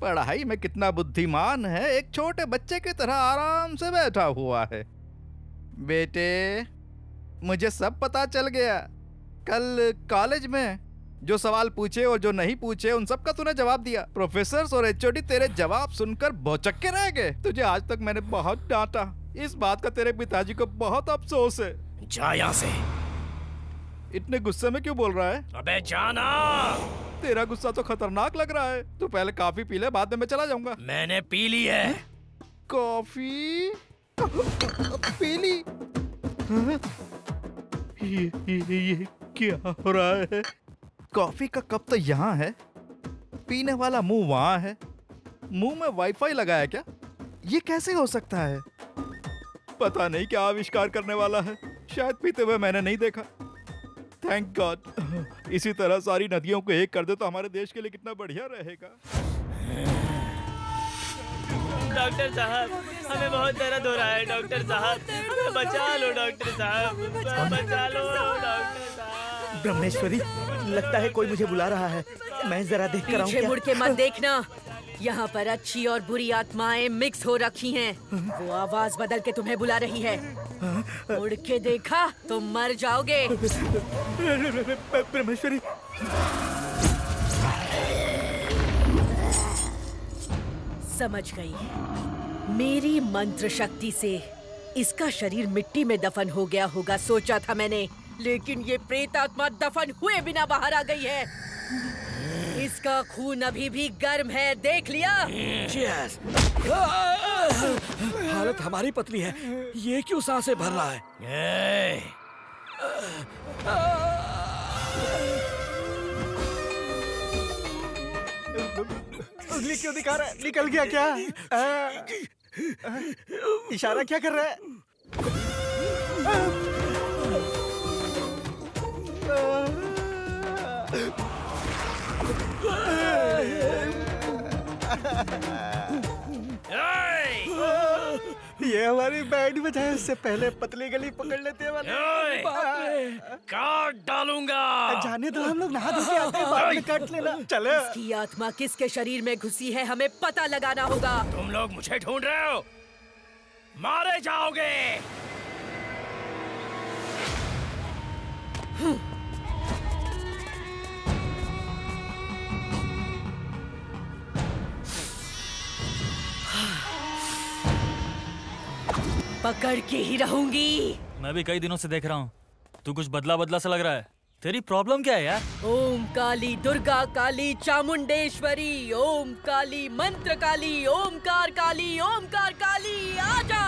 पढ़ाई में कितना बुद्धिमान है एक छोटे बच्चे की तरह आराम से बैठा हुआ है। बेटे मुझे सब पता चल गया। कल कॉलेज में जो सवाल पूछे और जो नहीं पूछे उन सब का तूने जवाब दिया। प्रोफेसर और एचओडी तेरे जवाब सुनकर भौचक के रह गए। तुझे आज तक मैंने बहुत डांटा। इस बात का तेरे पिताजी को बहुत अफसोस है।
जा यहाँ से।
इतने गुस्से में क्यों बोल रहा है?
अबे जाना।
तेरा गुस्सा तो खतरनाक लग रहा है। तू पहले काफ़ी पी ले बाद में मैं चला जाऊँगा।
मैंने पी ली है।
कॉफ़ी? पी ली हाँ? ये, ये, ये क्या हो रहा है? कॉफ़ी का कप तो यहाँ है। पीने वाला मुँह वहाँ है। मुँह में वाईफाई लगा है क्या? ये कैसे हो सकता है? पता नहीं क्या आविष्कार करने वाला है। शायद पीते हुए मैंने नहीं देखा। थैंक गॉड इसी तरह सारी नदियों को एक कर दे तो हमारे देश के लिए कितना बढ़िया रहेगा।
डॉक्टर साहब हमें बहुत दर्द हो रहा है डॉक्टर साहब। हमें बचा लो डॉक्टर साहब। बचा लो डॉक्टर साहब।
ब्रह्मेश्वरी लगता है कोई मुझे बुला रहा है। मैं जरा देख कर आऊँ
पीछे मुड़ के मत देखना। यहाँ पर अच्छी और बुरी आत्माएँ मिक्स हो रखी हैं। वो आवाज़ बदल के तुम्हें बुला रही है। उड़ के देखा तुम मर जाओगे।
परमेश्वरी
समझ गई। मेरी मंत्र शक्ति से इसका शरीर मिट्टी में दफन हो गया होगा सोचा था मैंने। लेकिन ये प्रेत आत्मा दफन हुए बिना बाहर आ गई है। इसका खून अभी भी गर्म है देख लिया?
Cheers. हालत हमारी पतली है। ये क्यों साँसें भर रहा है?
उंगली क्यों दिखा रहा है? निकल गया क्या? इशारा क्या कर रहा है? ये हमारी बैंड बजाए इससे पहले पतली गली पकड़ लेते हैं वाले।
काट डालूँगा।
जाने दो हम लोग नहा धो के आते हैं बाद में काट लेना। चले।
इसकी आत्मा किसके शरीर में घुसी है हमें पता लगाना होगा।
तुम लोग मुझे ढूंढ रहे हो? मारे जाओगे।
पकड़ के ही रहूँगी।
मैं भी कई दिनों से देख रहा हूँ। तू कुछ बदला बदला सा लग रहा है। तेरी प्रॉब्लम क्या है यार?
ओम काली दुर्गा काली चामुंडेश्वरी ओम काली मंत्र काली ओमकार काली ओमकार काली आजा!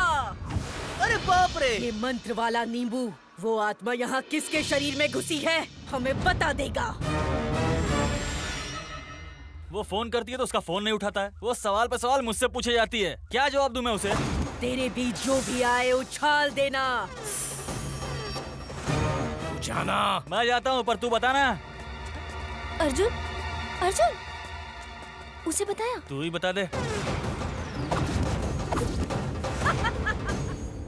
अरे बाप रे!
ये मंत्र वाला नींबू वो आत्मा यहाँ किसके शरीर में घुसी है हमें बता देगा।
वो फ़ोन करती है तो उसका फ़ोन नहीं उठाता है। वो सवाल पे सवाल मुझसे पूछे जाती है। क्या जवाब दूँ मैं उसे?
तेरे बीच जो भी आए उछाल देना।
जाना।
मैं जाता हूँ पर तू बताना।
अर्जुन अर्जुन! उसे बताया।
तू ही बता दे।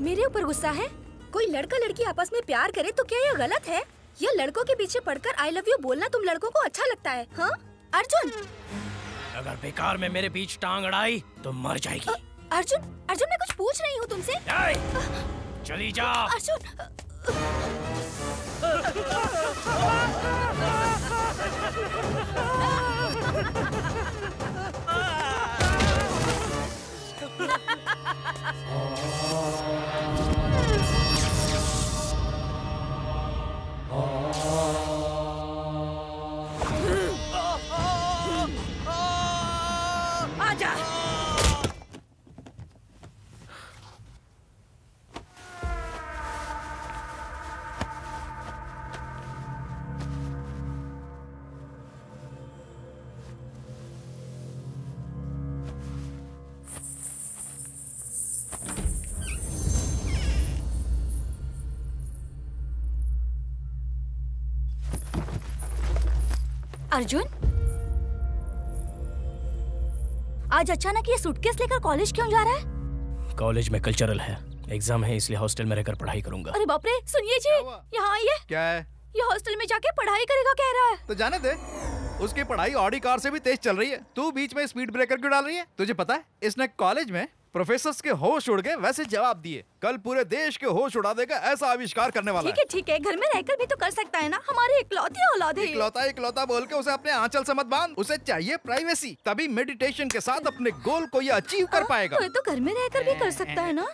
मेरे ऊपर गुस्सा है? कोई लड़का लड़की आपस में प्यार करे तो क्या यह गलत है? यह लड़कों के पीछे पड़कर आई लव यू बोलना तुम लड़कों को अच्छा लगता है हाँ? अर्जुन!
अगर बेकार में मेरे बीच टांग अड़ाई तो मर जाएगी।
अर्जुन अर्जुन मैं कुछ पूछ रही हूँ तुमसे
चली जा
अर्जुन
आजा
अर्जुन? आज अचानक ये सूटकेस लेकर कॉलेज क्यों जा रहा है?
कॉलेज में कल्चरल है। एग्ज़ाम है इसलिए हॉस्टल में रहकर पढ़ाई करूँगा।
अरे बाप रे सुनिए जी यहाँ आइए।
क्या है?
ये हॉस्टल में जाके पढ़ाई करेगा कह रहा है।
तो जाने दे उसकी पढ़ाई ऑडी कार से भी तेज चल रही है। तू बीच में स्पीड ब्रेकर क्यों डाल रही है? तुझे पता है इसने कॉलेज में प्रोफेसर के होश उड़ गए वैसे जवाब दिए। कल पूरे देश के होश उड़ा देगा ऐसा आविष्कार करने वाला
ठीक है। ठीक है घर में रहकर भी तो कर सकता है ना? हमारी इकलौती औलाद। है
इकलौता इकलौता बोल के उसे अपने आंचल से मत बाँध उसे चाहिए प्राइवेसी तभी मेडिटेशन के साथ अपने गोल को ये अचीव कर पाएगा।
तो तो घर में रहकर भी कर सकता है ना?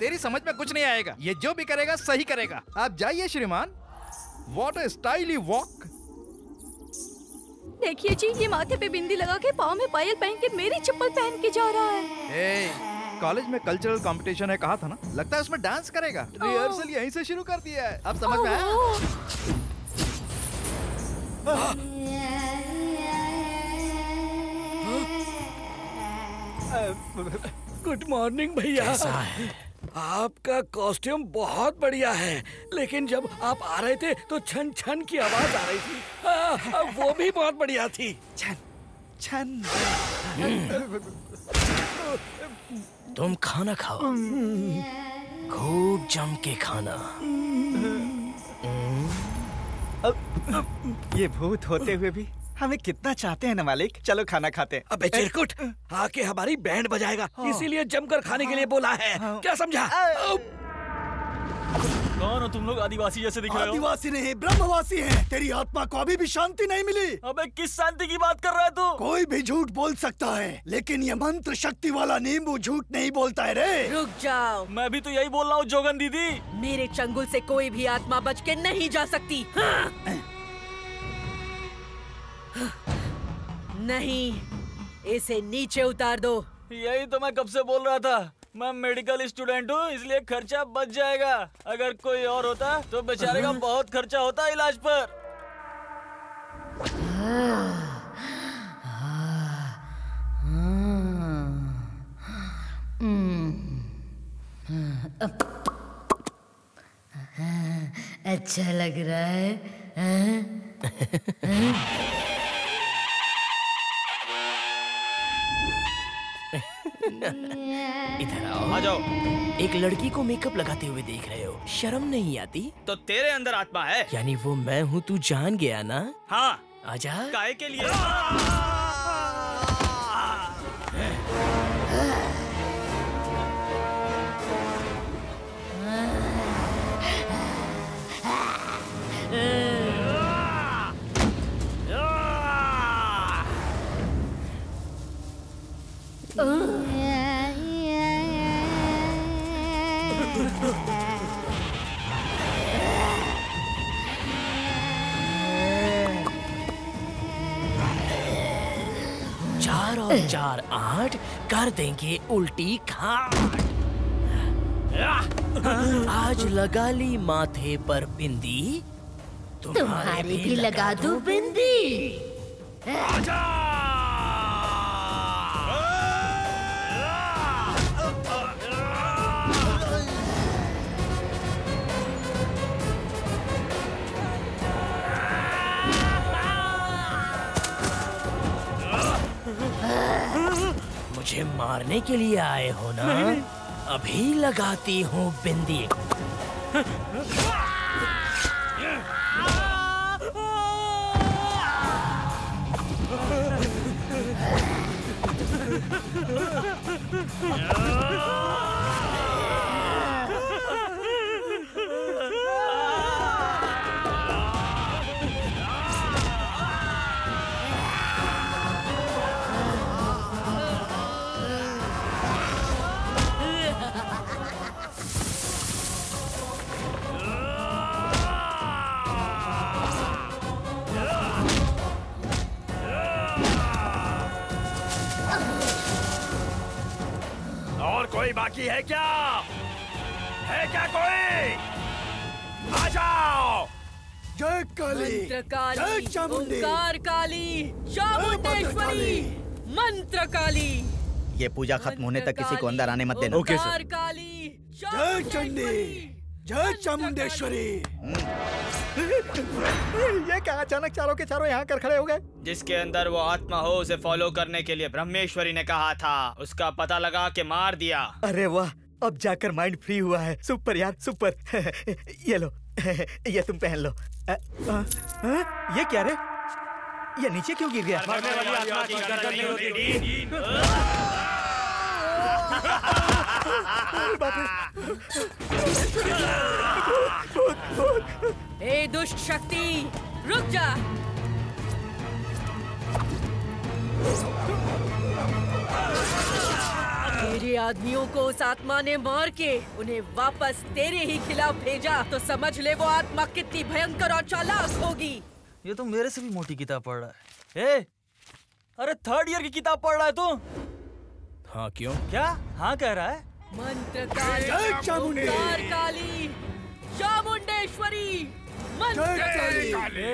तेरी समझ में कुछ नहीं आएगा। ये जो भी करेगा सही करेगा। आप जाइए श्रीमान। वॉट ए स्टाइली वॉक
देखिए जी ये माथे पे बिंदी लगा के पाँव में पायल पहन के मेरी चप्पल पहन के जा रहा है।
ए कॉलेज में कल्चरल कंपटीशन है कहा था ना? लगता है उसमें डांस करेगा। रिहर्सल यहीं से शुरू कर दिया है। अब समझ में आया?
गुड मॉर्निंग भैया।
कैसा है?
आपका कॉस्ट्यूम बहुत बढ़िया है लेकिन जब आप आ रहे थे तो छन छन की आवाज़ आ रही थी। आ, आ, वो भी बहुत बढ़िया थी।
छन छन।
तुम खाना खाओ। खूब जम के खाना।
ये भूत होते हुए भी
हमें कितना चाहते हैं ना मालिक? चलो खाना खाते हैं।
अबे चिरकुट! आके हमारी बैंड बजाएगा। इसीलिए जमकर खाने के लिए बोला है। क्या समझा?
कौन हो तुम लोग? आदिवासी जैसे दिख रहे हो।
आदिवासी नहीं ब्रह्मवासी हैं। तेरी आत्मा को अभी भी शांति नहीं मिली।
अबे किस शांति की बात कर रहा है तू?
कोई भी झूठ बोल सकता है लेकिन ये मंत्र शक्ति वाला नींबू झूठ नहीं बोलता है रे।
रुक जाओ।
मैं भी तो यही बोल रहा हूँ जोगन दीदी।
मेरे चंगुल से कोई भी आत्मा बच के नहीं जा सकती। हाँ। नहीं इसे नीचे उतार दो।
यही तो मैं कब से बोल रहा था। मैं मेडिकल स्टूडेंट हूँ इसलिए खर्चा बच जाएगा। अगर कोई और होता तो बेचारे का बहुत खर्चा होता इलाज पर।
अच्छा लग रहा है
इधर आओ। आ जाओ। एक लड़की को मेकअप लगाते हुए देख रहे हो। शर्म नहीं आती?
तो तेरे अंदर आत्मा है।
यानी वो मैं हूँ तू जान गया ना?
हाँ।
आजा
काय के लिए?
चार और चार आठ कर देंगे उल्टी खाट। आज लगा ली माथे पर बिंदी।
तुम्हारी भी लगा दू बिंदी।
मुझे मारने के लिए आए हो ना नहीं। अभी लगाती हूँ बिंदी
और बाकी है क्या? है क्या कोई? आ जाओ।
जय काली
मंत्र
जय
काली
चामुंडी
ओंकार काली चामुंडेश्वरी मंत्र काली
ये पूजा खत्म होने तक किसी को अंदर आने मत देना।
ओंकार काली
जय चंडी जय चामुंडेश्वरी।
ये क्या अचानक चारों के चारों यहाँ कर खड़े हो गए?
जिसके अंदर वो आत्मा हो उसे फॉलो करने के लिए ब्रह्मेश्वरी ने कहा था। उसका पता लगा के मार दिया।
अरे वाह अब जाकर माइंड फ्री हुआ है। सुपर यार सुपर। ये लो ये तुम पहन लो। अ, अ, अ, ये क्या रे? ये नीचे क्यों गिर गया?
मरने वाली आत्मा की गर्दन नहीं होती, डीन।
अरे बाप रे
ए दुष्ट शक्ति रुक जा। तेरे आदमियों को उस आत्मा ने मार के उन्हें वापस तेरे ही खिलाफ भेजा तो समझ ले वो आत्मा कितनी भयंकर और चालाक होगी।
ये तो मेरे से भी मोटी किताब पढ़ रहा है। ए, अरे थर्ड ईयर की किताब पढ़ रहा है तू?
हाँ क्यों?
क्या? हाँ कह रहा है।
मंत्र काली चामुंडेश्वरी। मंत्र काली।
ए,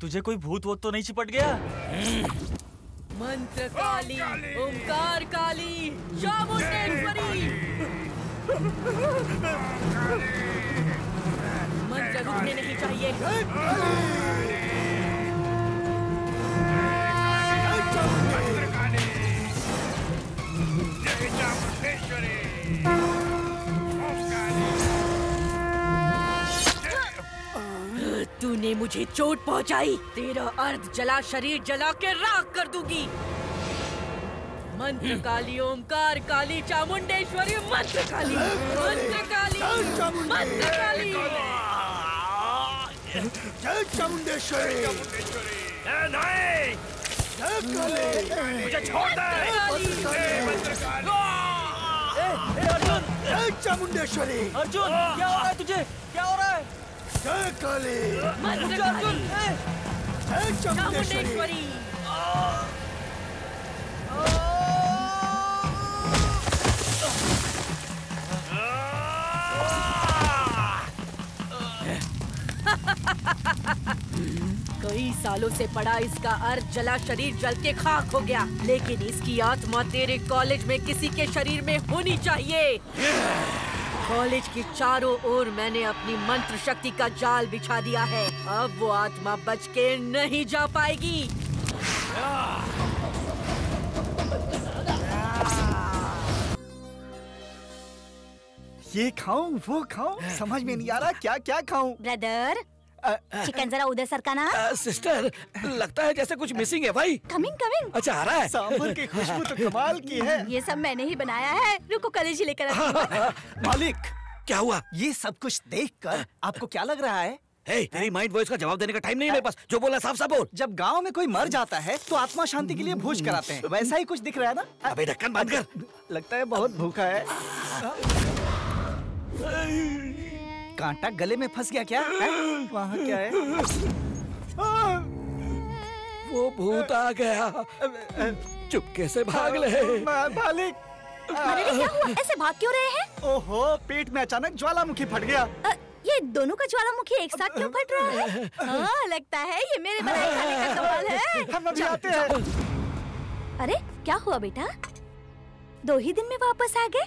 तुझे कोई भूत वो तो नहीं चिपट गया?
मंत्र काली ओंकार काली चामुंडेश्वरी मंत्र रुकने नहीं चाहिए। तूने मुझे चोट पहुंचाई। तेरा अर्ध जला शरीर जला के राख कर दूँगी। मंत्र काली ओमकार काली चामुंडेश्वरी। मंत्र काली। मंत्र काली मंत्र काली।
जय चामुंडेश्वरी
नहीं मुझे छोड़ दे
अर्जुन।
जय चामुंडेश्वरी।
अर्जुन क्या हो रहा है तुझे? क्या हो रहा है?
कई सालों से पड़ा इसका अर्थ जला शरीर जल के खाक हो गया। लेकिन इसकी आत्मा तेरे कॉलेज में किसी के शरीर में होनी चाहिए। कॉलेज के चारों ओर मैंने अपनी मंत्र शक्ति का जाल बिछा दिया है। अब वो आत्मा बच के नहीं जा पाएगी।
ये खाऊं वो खाऊं? समझ में नहीं आ रहा क्या क्या खाऊं?
ब्रदर चिकन जरा उधर सरकाना
सिस्टर लगता है जैसे कुछ मिसिंग है भाई।
कमिंग कमिंग
अच्छा आ रहा है।
सांभर की खुशबू तो कमाल की है।
ये सब मैंने ही बनाया है। रुको कलेज ही लेकर
मालिक
क्या हुआ?
ये सब कुछ देखकर आपको क्या लग रहा है?
हे तेरी माइंड वॉइस का जवाब देने का टाइम नहीं है मेरे पास। जो बोला साफ़ साफ़ बोल।
जब गाँव में कोई मर जाता है तो आत्मा शांति के लिए भोज कराते हैं। वैसा ही कुछ दिख रहा है ना?
अबे ढक्कन बंद कर।
लगता है बहुत भूखा है। कांटा गले में फंस गया क्या? है? वहाँ क्या है?
वो भूत आ गया। चुपके से भाग ले?
मालिक
अरे क्या हुआ? ऐसे भाग क्यों रहे हैं?
ओहो पेट में अचानक ज्वालामुखी फट गया।
ये दोनों का ज्वालामुखी एक साथ क्यों फट रहा है? हाँ लगता है ये मेरे बनाए खाने का कमाल है।
हम अभी आते हैं।
अरे क्या हुआ बेटा? दो ही दिन में वापस आ गए?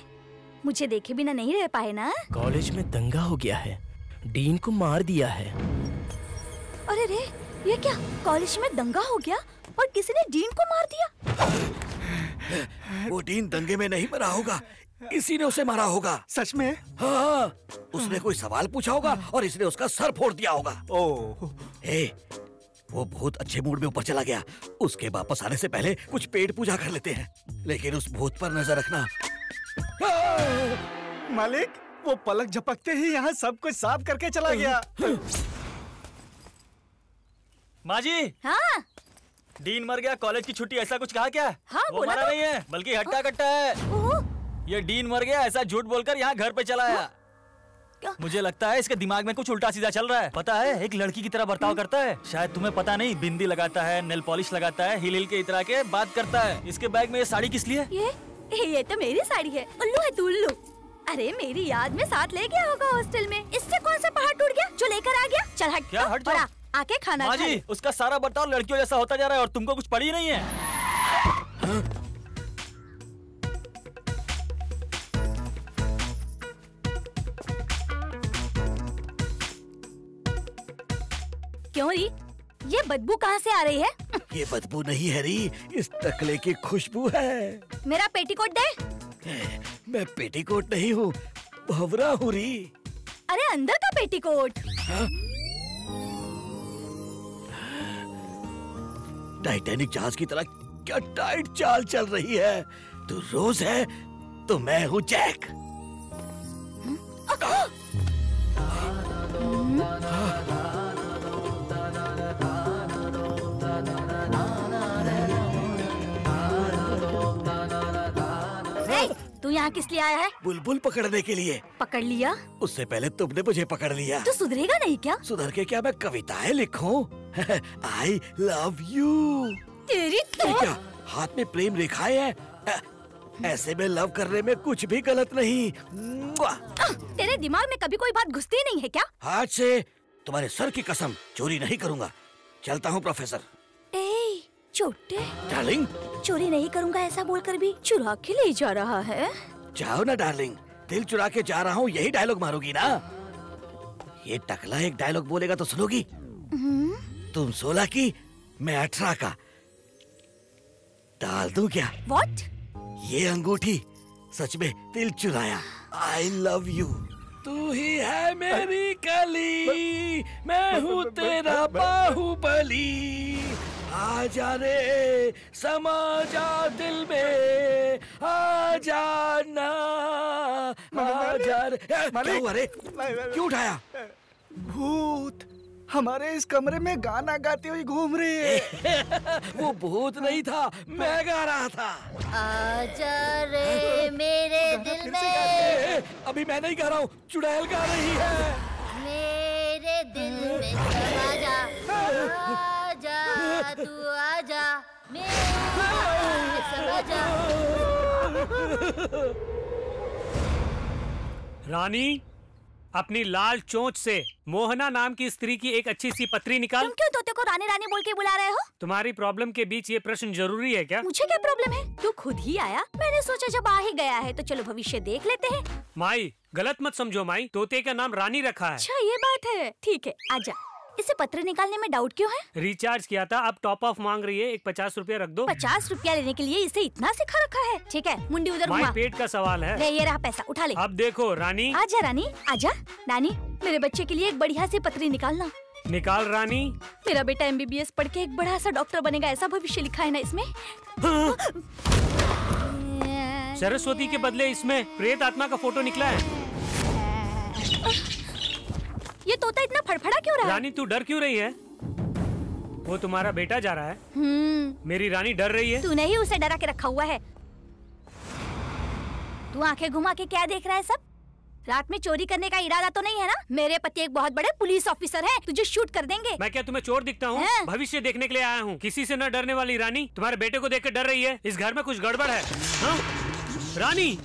मुझे देखे बिना नहीं रह पाए ना।
कॉलेज में दंगा हो गया है। डीन को मार दिया है।
अरे रे ये क्या? कॉलेज में दंगा हो गया और किसी ने डीन को मार दिया?
वो डीन दंगे में नहीं मरा होगा। इसी ने उसे मारा होगा।
सच में?
हाँ उसने कोई सवाल पूछा होगा और इसने उसका सर फोड़ दिया होगा।
ओ
ए, वो बहुत अच्छे मूड में ऊपर चला गया। उसके वापस आने से पहले कुछ पेट पूजा कर लेते हैं। लेकिन उस भूत पर नज़र रखना
मालिक वो पलक झपकते ही यहाँ सब कुछ साफ़ करके चला गया।
माँ जी
हाँ।
डीन मर गया कॉलेज की छुट्टी ऐसा कुछ कहा क्या?
हाँ,
वो
बोला
मरा
तो।
नहीं है बल्कि हट्टा कट्टा है। ये डीन मर गया ऐसा झूठ बोलकर यहाँ घर पे चला आया। मुझे लगता है इसके दिमाग में कुछ उल्टा सीधा चल रहा है। पता है एक लड़की की तरह बर्ताव करता है। शायद तुम्हें पता नहीं बिंदी लगाता है नेल पॉलिश लगाता है हिल हिल के इतरा के बात करता है। इसके बैग में ये साड़ी किस लिए?
ये? ये तो मेरी साड़ी है। उल्लू है तू उल्लू। अरे मेरी याद में साथ ले गया होगा हॉस्टल में। इससे कौन सा पहाड़ टूट गया जो लेकर आ गया? चल हट।
क्या? हट
आ, आके खाना
माँ जी उसका सारा बर्ताव लड़कियों जैसा होता जा रहा है और तुमको कुछ पड़ी नहीं है।
क्यों री? ये बदबू कहाँ से आ रही है?
ये बदबू नहीं है री इस तकले की खुशबू है।
मेरा पेटीकोट दे।
मैं पेटीकोट नहीं हूँ। भवरा हूँ री।
अरे अंदर का पेटीकोट।
टाइटैनिक जहाज़ की तरह क्या टाइट चाल चल रही है? तू रोज है तो मैं हूँ जैक
ए, तू यहाँ किस लिए आया है?
बुलबुल पकड़ने के लिए।
पकड़ लिया?
उससे पहले तुमने मुझे पकड़ लिया।
तो सुधरेगा नहीं क्या?
सुधर के क्या मैं कविताएँ लिखूं? आई लव यू
तेरी तो
क्या हाथ में प्रेम रेखाएँ हैं? ऐसे में लव करने में कुछ भी गलत नहीं!
आह, तेरे दिमाग में कभी कोई बात घुसती नहीं है क्या?
हाथ से तुम्हारे सर की कसम चोरी नहीं करूँगा। चलता हूँ प्रोफेसर।
छोटे
डार्लिंग
चोरी नहीं करूँगा ऐसा बोलकर भी चुरा के ले जा रहा है।
जाओ ना डार्लिंग दिल चुरा के जा रहा हूँ यही डायलॉग मारोगी ना। ये टकला एक डायलॉग बोलेगा तो सुनोगी। तुम सोलह की मैं अठारह का। डाल दूँ क्या?
व्हाट
ये अंगूठी सच में दिल चुराया। आई लव यू तू ही है मेरी कली मैं हूँ तेरा बाहुबली। आ जा रे समा जा दिल में आ जाना आ जा रे क्या हुआ रे? क्यों उठाया?
भूत हमारे इस कमरे में गाना गाते हुए घूम रहे हैं।
वो भूत नहीं था मैं गा रहा था।
आजा रे मेरे दिल में।
अभी मैं नहीं गा रहा हूँ चुड़ैल गा रही है।
मेरे दिल में समा जा आजा तू आजा मेरे दिल में समा जा
रानी अपनी लाल चोंच से मोहना नाम की स्त्री की एक अच्छी सी पत्री निकाल।
तुम क्यों तोते को रानी रानी बोल के बुला रहे हो?
तुम्हारी प्रॉब्लम के बीच ये प्रश्न ज़रूरी है क्या?
मुझे क्या प्रॉब्लम है? तू खुद ही आया। मैंने सोचा जब आ ही गया है तो चलो भविष्य देख लेते हैं।
माई गलत मत समझो माई तोते का नाम रानी रखा है।
अच्छा ये बात है। ठीक है आजा। इसे पत्र निकालने में डाउट क्यों है?
रिचार्ज किया था अब टॉप ऑफ़ मांग रही है एक पचास रुपया रख दो।
पचास रुपया लेने के लिए इसे इतना सिखा रखा है। ठीक है मुंडी उधर घुमा।
पेट का सवाल है।
ले
है
ये रहा पैसा उठा ले।
अब देखो रानी।
आजा रानी आजा। नानी मेरे बच्चे के लिए एक बढ़िया सी पत्री निकालना।
निकाल रानी।
मेरा बेटा एमबीबीएस पढ़ के एक बड़ा सा डॉक्टर बनेगा ऐसा भविष्य लिखा है ना इसमें?
सरस्वती के बदले इसमें प्रेत आत्मा का फ़ोटो निकला है।
ये तोता इतना फड़फड़ा क्यों रहा है?
रानी तू डर क्यों रही है? वो तुम्हारा बेटा जा रहा है।
हम्म।
मेरी रानी डर रही है।
तूने ही उसे डरा के रखा हुआ है। तू आँखें घुमा के क्या देख रहा है सब? रात में चोरी करने का इरादा तो नहीं है ना? मेरे पति एक बहुत बड़े पुलिस ऑफिसर हैं तुझे शूट कर देंगे।
मैं क्या तुम्हें चोर दिखता हूँ? भविष्य देखने के लिए आया हूँ। किसी से न डरने वाली रानी तुम्हारे बेटे को देख कर डर रही है। इस घर में कुछ गड़बड़ है। हाँ? रानी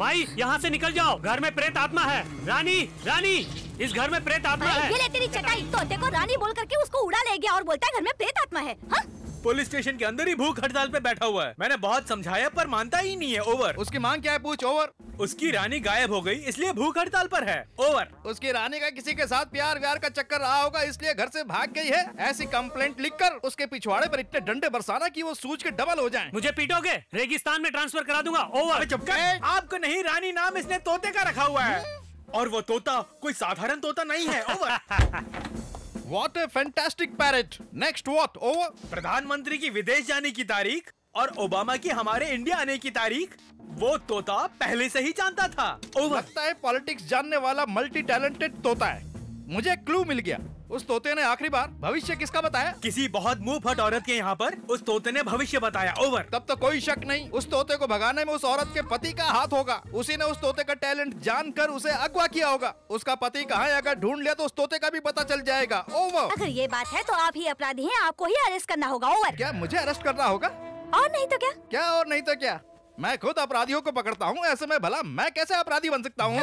माई यहाँ से निकल जाओ। घर में प्रेत आत्मा है। रानी रानी। इस घर में प्रेत आत्मा है।
ये ले तेरी चटाई। तोते को रानी बोल करके उसको उड़ा ले गया और बोलता है घर में प्रेत आत्मा है। हाँ?
पुलिस स्टेशन के अंदर ही भूख हड़ताल पे बैठा हुआ है। मैंने बहुत समझाया पर मानता ही नहीं है। ओवर।
उसकी मांग क्या है पूछ ओवर।
उसकी रानी गायब हो गई इसलिए भूख हड़ताल पर है। ओवर।
उसकी रानी का किसी के साथ प्यार व्यार का चक्कर रहा होगा इसलिए घर से भाग गई है। ऐसी कंप्लेंट लिखकर उसके पिछवाड़े पर इतने डंडे बरसाना कि वो सूझ के डबल हो जाए।
मुझे पीटोगे? रेगिस्तान में ट्रांसफ़र करा दूँगा। ओवर।
चुपका आपको नहीं रानी नाम इसने तोते का रखा हुआ है। और वो तोता कोई साधारण तोता नहीं है over
What a fantastic parrot! Next what? Over?
प्रधानमंत्री की विदेश जाने की तारीख और ओबामा की हमारे इंडिया आने की तारीख वो तोता पहले से ही जानता था ओवर
लगता है पॉलिटिक्स जानने वाला मल्टी टैलेंटेड तोता है मुझे क्लू मिल गया उस तोते ने आखिरी बार भविष्य किसका बताया?
किसी बहुत मुँह फट औरत के यहाँ पर उस तोते ने भविष्य बताया। ओवर
तब तो कोई शक नहीं उस तोते को भगाने में उस औरत के पति का हाथ होगा। उसी ने उस तोते का टैलेंट जानकर उसे अगवा किया होगा। उसका पति कहाँ है? अगर ढूंढ लिया तो उस तोते का भी पता चल जाएगा। ओवर
अगर ये बात है तो आप ही अपराधी है आपको ही अरेस्ट करना होगा। ओवर
क्या मुझे अरेस्ट करना होगा?
और नहीं तो क्या?
क्या और नहीं तो क्या? मैं खुद अपराधियों को पकड़ता हूँ ऐसे में भला मैं कैसे अपराधी बन सकता हूँ?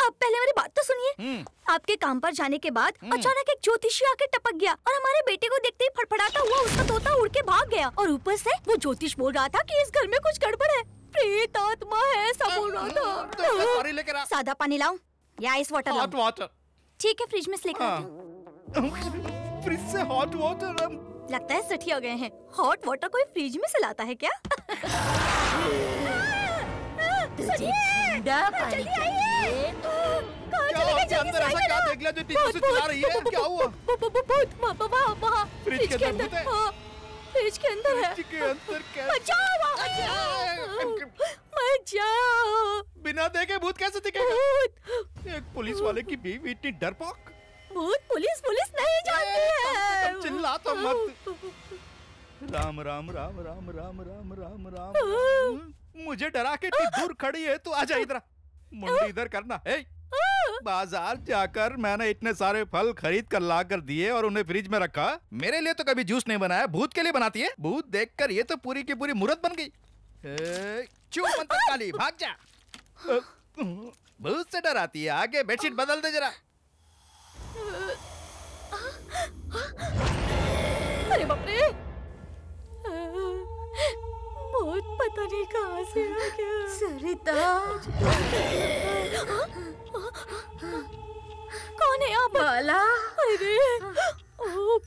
आप पहले मेरी बात तो सुनिए। आपके काम पर जाने के बाद अचानक एक ज्योतिषी आके टपक गया और हमारे बेटे को देखते ही फड़फड़ाता हुआ उसका तोता उड़ के भाग गया और ऊपर से वो ज्योतिष बोल रहा था कि इस घर में कुछ गड़बड़ है। प्रेत आत्मा है सब बोल रहा
तो
था
आ-
सादा पानी लाऊं? या आइस वाटर
हॉट वाटर
ठीक है फ्रिज में से लेकर
फ्रिज से हॉट वाटर
लगता है सठी हो गए हैं। हॉट वाटर कोई फ्रिज में से लाता है क्या?
क्या अंदर ऐसा क्या देख लिया जो से रही है? क्या हुआ?
भूत भूत वहाँ वहाँ
फ्रिज के अंदर भूत हाँ,
फ्रिज के अंदर है।
के अंदर क्या?
बचाओ वहाँ, बचाओ बचाओ।
बिना देखे भूत कैसे दिखेगा? एक पुलिस वाले की बीवी इतनी डरपोक।
भूत पुलिस पुलिस नहीं जानती है।
चिल्ला तो मत। राम राम राम राम राम राम राम राम मुझे डरा के दूर खड़ी है, तू आजा इधर। मुंडी इधर करना ए बाज़ार जाकर मैंने इतने सारे फल खरीद कर ला कर दिए और उन्हें फ्रिज में रखा। मेरे लिए तो कभी जूस नहीं बनाया, भूत के लिए बनाती है। भूत देखकर ये तो पूरी की पूरी मूर्त बन गई। चुप काली, भाग जा। भूत से डराती है, आगे बेडशीट बदल दे जरा।
अरे बाप रे! बहुत पता नहीं कहाँ से आ गया।
सरिता।
कौन है आप?
बाला।
अरे ओ,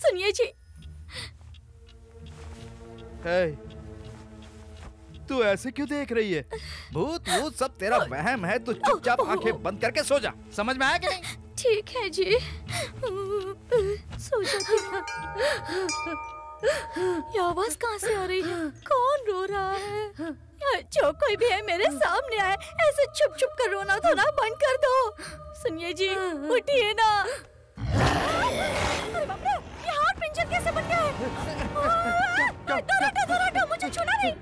सुनिए जी।
ए, तू ऐसे क्यों देख रही है? भूत भूत सब तेरा वहम है तू चुपचाप आँखें बंद करके सो जा। समझ में आया कि नहीं?
ठीक है जी। सो जाती हूँ। ये आवाज़ कहाँ से आ रही है? कौन रो रहा है? जो कोई भी है मेरे सामने आए। ऐसे छुप छुप कर रोना थोड़ा बंद कर दो। सुनिए जी उठिए ना। अरे ये हार्ट पिंजर कैसे बन गया है? दूर हटो, मुझे छूना नहीं।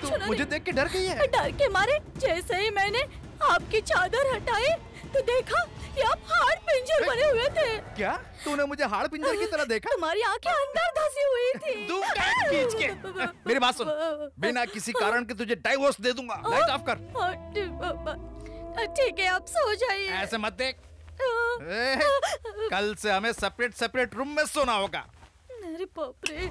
तू मुझे देख के डर गई है?
डर के मारे जैसे ही मैंने आपकी चादर हटाई तो देखा कि आप हार्ट पिंजर बने हुए थे।
क्या? तूने मुझे हाड़ पिंजर की तरह देखा?
तुम्हारी आँखें अंदर धसी हुई थी।
क्या खींच के। मेरी बात सुन। बिना किसी कारण के तुझे डाइवोर्स दे दूँगा। लाइट ऑफ़ कर।
ठीक है आप सो जाइए।
ऐसे मत देख। ए, कल से हमें सेपरेट सेपरेट रूम में सोना होगा।
अरे बाप रे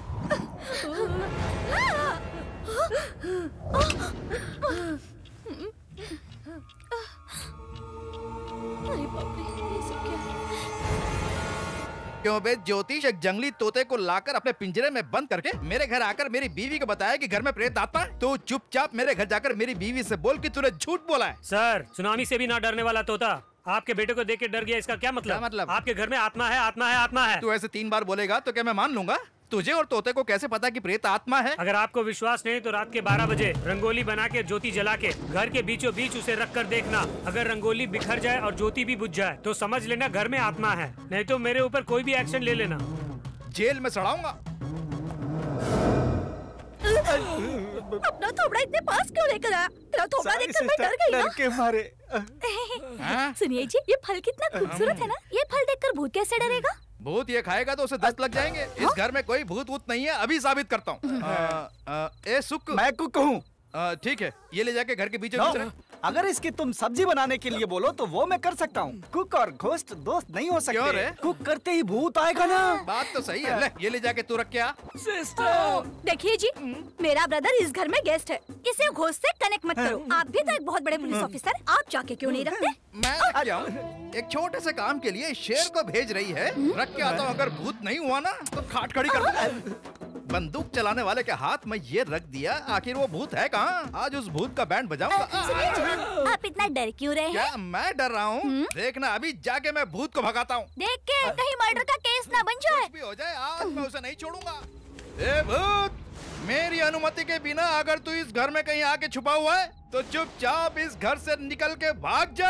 क्या है?
बे ज्योतिष एक जंगली तोते को लाकर अपने पिंजरे में बंद करके मेरे घर आकर मेरी बीवी को बताया कि घर में प्रेत आता है। तो चुपचाप मेरे घर जाकर मेरी बीवी से बोल कि तूने झूठ बोला है।
सर सुनामी से भी ना डरने वाला तोता। आपके बेटे को देख के डर गया इसका क्या मतलब?
क्या मतलब?
आपके घर में आत्मा है आत्मा है आत्मा है।
तू ऐसे तीन बार बोलेगा तो क्या मैं मान लूँगा? तुझे और तोते को कैसे पता कि प्रेत आत्मा है?
अगर आपको विश्वास नहीं तो रात के 12 बजे रंगोली बना के ज्योति जला के घर के बीचों बीच उसे रख कर देखना। अगर रंगोली बिखर जाए और ज्योति भी बुझ जाए तो समझ लेना घर में आत्मा है। नहीं तो मेरे ऊपर कोई भी एक्शन ले लेना।
जेल में सड़ाऊँगा।
अपना थोबड़ा इतने पास क्यों लेकर आया? तेरा थोबड़ा देखकर मैं डर गई ना।
के मारे।
सुनिए जी ये फल कितना खूबसूरत है ना? ये फल देखकर भूत कैसे डरेगा?
भूत ये खाएगा तो उसे दस्त लग जाएँगे। इस घर में कोई भूत वूत नहीं है अभी साबित करता हूँ। ए सुक
मैं कुक हूँ।
ठीक है ये ले जाके घर के बीचों।
अगर इसकी तुम सब्ज़ी बनाने के लिए बोलो तो वो मैं कर सकता हूँ। कुक और घोस्ट दोस्त नहीं हो
क्यों
सकते कुक करते ही भूत आएगा ना।
बात तो सही है। ले ये ले जाके तू रख के आ
देखिए जी मेरा ब्रदर इस घर में गेस्ट है। इसे घोष से कनेक्ट मत करो। आप भी तो एक बहुत बड़े पुलिस ऑफिसर आप जाके क्यों नहीं रखते?
मैं आऊँ? एक छोटे से काम के लिए शेर को भेज रही है। रख के आता हूँ। अगर भूत नहीं हुआ ना तो खाट खड़ी कर बंदूक चलाने वाले के हाथ में ये रख दिया। आखिर वो भूत है कहाँ? आज उस भूत का बैंड बजाऊँगा।
आप इतना डर क्यों रहे हैं?
मैं डर रहा हूँ? देखना अभी जाके मैं भूत को भगाता हूँ।
देख के कहीं मर्डर का केस ना बन जाए।
भी हो जाए आज मैं उसे नहीं छोड़ूँगा। ए भूत मेरी अनुमति के बिना अगर तू इस घर में कहीं आके छुपा हुआ है तो चुपचाप इस घर से निकल के भाग जा।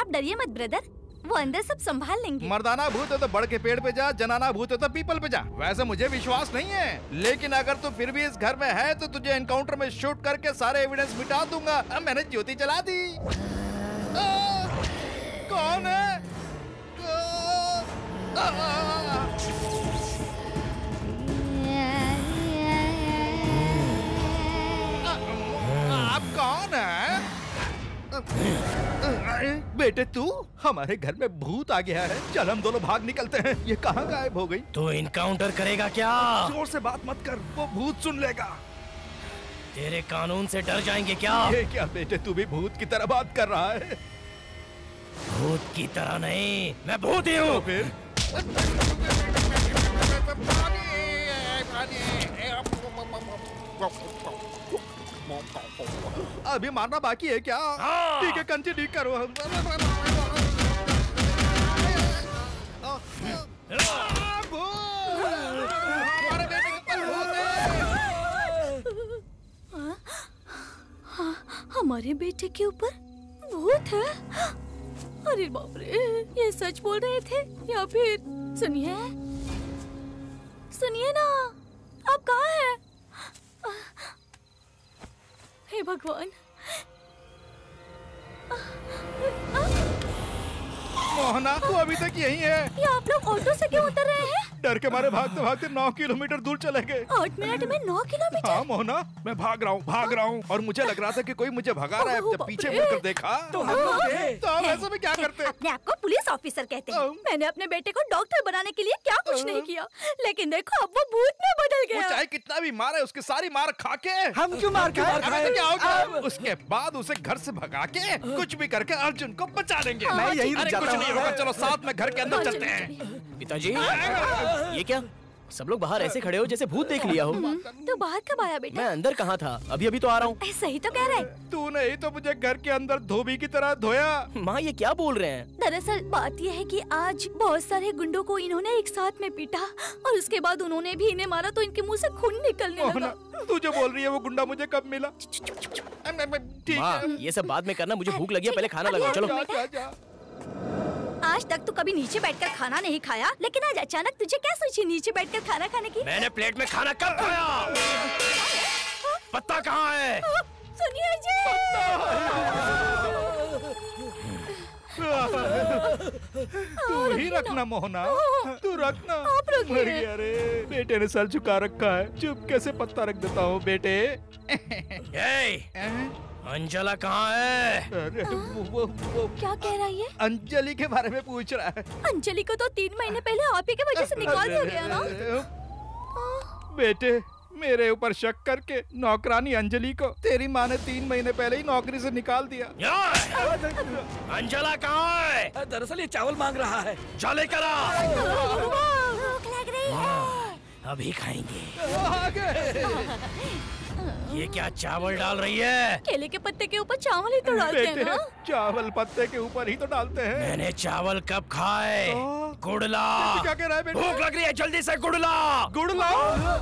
आप डरिए मत ब्रदर। वो अंदर सब संभाल लेंगे।
मर्दाना भूत है तो बड़ के पेड़ पे जा जनाना भूत है तो पीपल पे जा। वैसे मुझे विश्वास नहीं है लेकिन अगर तू फिर भी इस घर में है तो तुझे एनकाउंटर में शूट करके सारे एविडेंस मिटा दूँगा। अब मैंने ज्योति जला दी। आ, कौन है? आप कौन है? बेटे तू हमारे घर में भूत आ गया है चल हम दोनों भाग निकलते हैं ये कहाँ गायब हो गई
तू इनकाउंटर करेगा क्या
ज़ोर से बात मत कर वो भूत सुन लेगा
तेरे कानून से डर जाएँगे क्या
ये क्या बेटे तू भी भूत की तरह बात कर रहा है
भूत की तरह नहीं मैं भूत ही हूँ
फिर अभी मारना बाकी है क्या? ठीक है कंटिन्यू करो। हमारे बेटे के ऊपर भूत है
हाँ, हाँ, हमारे बेटे के ऊपर भूत है। अरे बाप रे ये सच बोल रहे थे या फिर सुनिए? सुनिए ना आप कहाँ हैं? हे भगवान
मोहना तू अभी तक यही है।
ये आप लोग ऑटो से क्यों उतर रहे हैं?
डर के मारे भागते भागते नौ किलोमीटर दूर चले गए।
आठ मिनट में नौ किलोमीटर?
हाँ मोहना मैं भाग रहा हूँ भाग रहा हूँ। और मुझे लग रहा था कि कोई मुझे भगा रहा है जब पीछे मुड़कर देखा।
तो हम।
तो ऐसे में क्या करते?
अपने आप को पुलिस ऑफिसर कहते हैं। मैंने अपने बेटे को डॉक्टर बनाने के लिए क्या कुछ नहीं किया। लेकिन देखो अब वो भूत में बदल गया।
चाहे कितना भी मारे उसकी सारी मार खा के।
हम क्यों मार खाए?
तो क्या हो गया उसके बाद उसे घर से भगा के कुछ भी करके अर्जुन को बचा देंगे।
मैं यहीं रुक
अरे
जाता
कुछ नहीं होगा चलो साथ में घर के अंदर चलते हैं।
पिताजी। ये क्या? सब लोग बाहर ऐसे खड़े हो जैसे भूत देख लिया हो।
तो बाहर कब आया बेटा?
मैं अंदर कहाँ था? अभी अभी तो आ रहा हूँ।
सही तो कह रहा है।
तूने ही तो मुझे घर के अंदर धोबी की तरह धोया।
माँ ये क्या बोल रहे हैं?
दरअसल बात यह है कि आज बहुत सारे गुंडों को इन्होंने एक साथ में पीटा और उसके बाद उन्होंने भी इन्हें मारा तो इनके मुँह ऐसी खून निकलने लगा।
तू जो बोल रही है वो गुंडा मुझे कब मिला? ठीक है।
ये सब बाद में करना मुझे भूख लगी है पहले खाना लगाओ चलो।
जा, जा, जा।
आज तक तो कभी नीचे बैठकर खाना नहीं खाया लेकिन आज अचानक तुझे क्या सोची नीचे बैठकर खाना खाने की?
मैंने प्लेट में खाना कब खाया? पत्ता कहाँ है?
सुनिए जी
तू ही रखना मोहना तू रखना।
आप रखिए।
मर रे बेटे ने सर झुका रखा है। चुप कैसे पत्ता रख देता हूँ बेटे?
ए, अंजला कहाँ है?
अरे वो, वो, वो।
क्या कह रहा है
अंजलि के बारे में पूछ रहा है।
अंजलि को तो तीन महीने पहले आप ही की वजह से निकाल दिया गया ना?
बेटे मेरे ऊपर शक करके नौकरानी अंजलि को तेरी माँ ने तीन महीने पहले ही नौकरी से निकाल दिया।
अंजला कहाँ है?
दरअसल ये चावल मांग रहा है।
चले करा!
भूख लग रही है।
अभी खाएँगे। ये क्या चावल डाल रही है?
केले के पत्ते के ऊपर चावल ही तो डालते हैं ना?
चावल पत्ते के ऊपर ही तो डालते हैं।
मैंने चावल कब खाए? गुड़ला।
क्या कह रहा है
भूख लग रही है जल्दी से गुड़ला।
गुड़ला?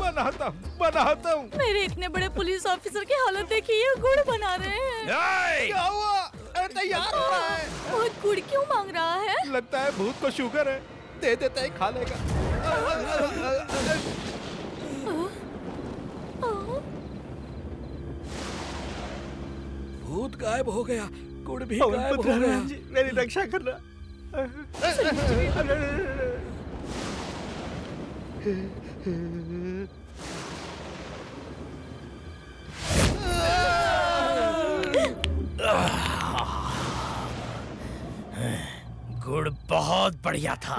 बनाता हूँ बनाता हूँ।
मेरे इतने बड़े पुलिस ऑफिसर की हालत देखी ये गुड़ बना रहे हैं।
क्या हुआ? अरे तैयार हो रहा है।
बहुत गुड़ क्यों मांग रहा है?
लगता है भूत को शुगर है। दे देता है खा लेगा।
भूत गायब हो गया गुड़ भी गायब हो गया।
मेरी रक्षा करना।
गुड़ बहुत बढ़िया था।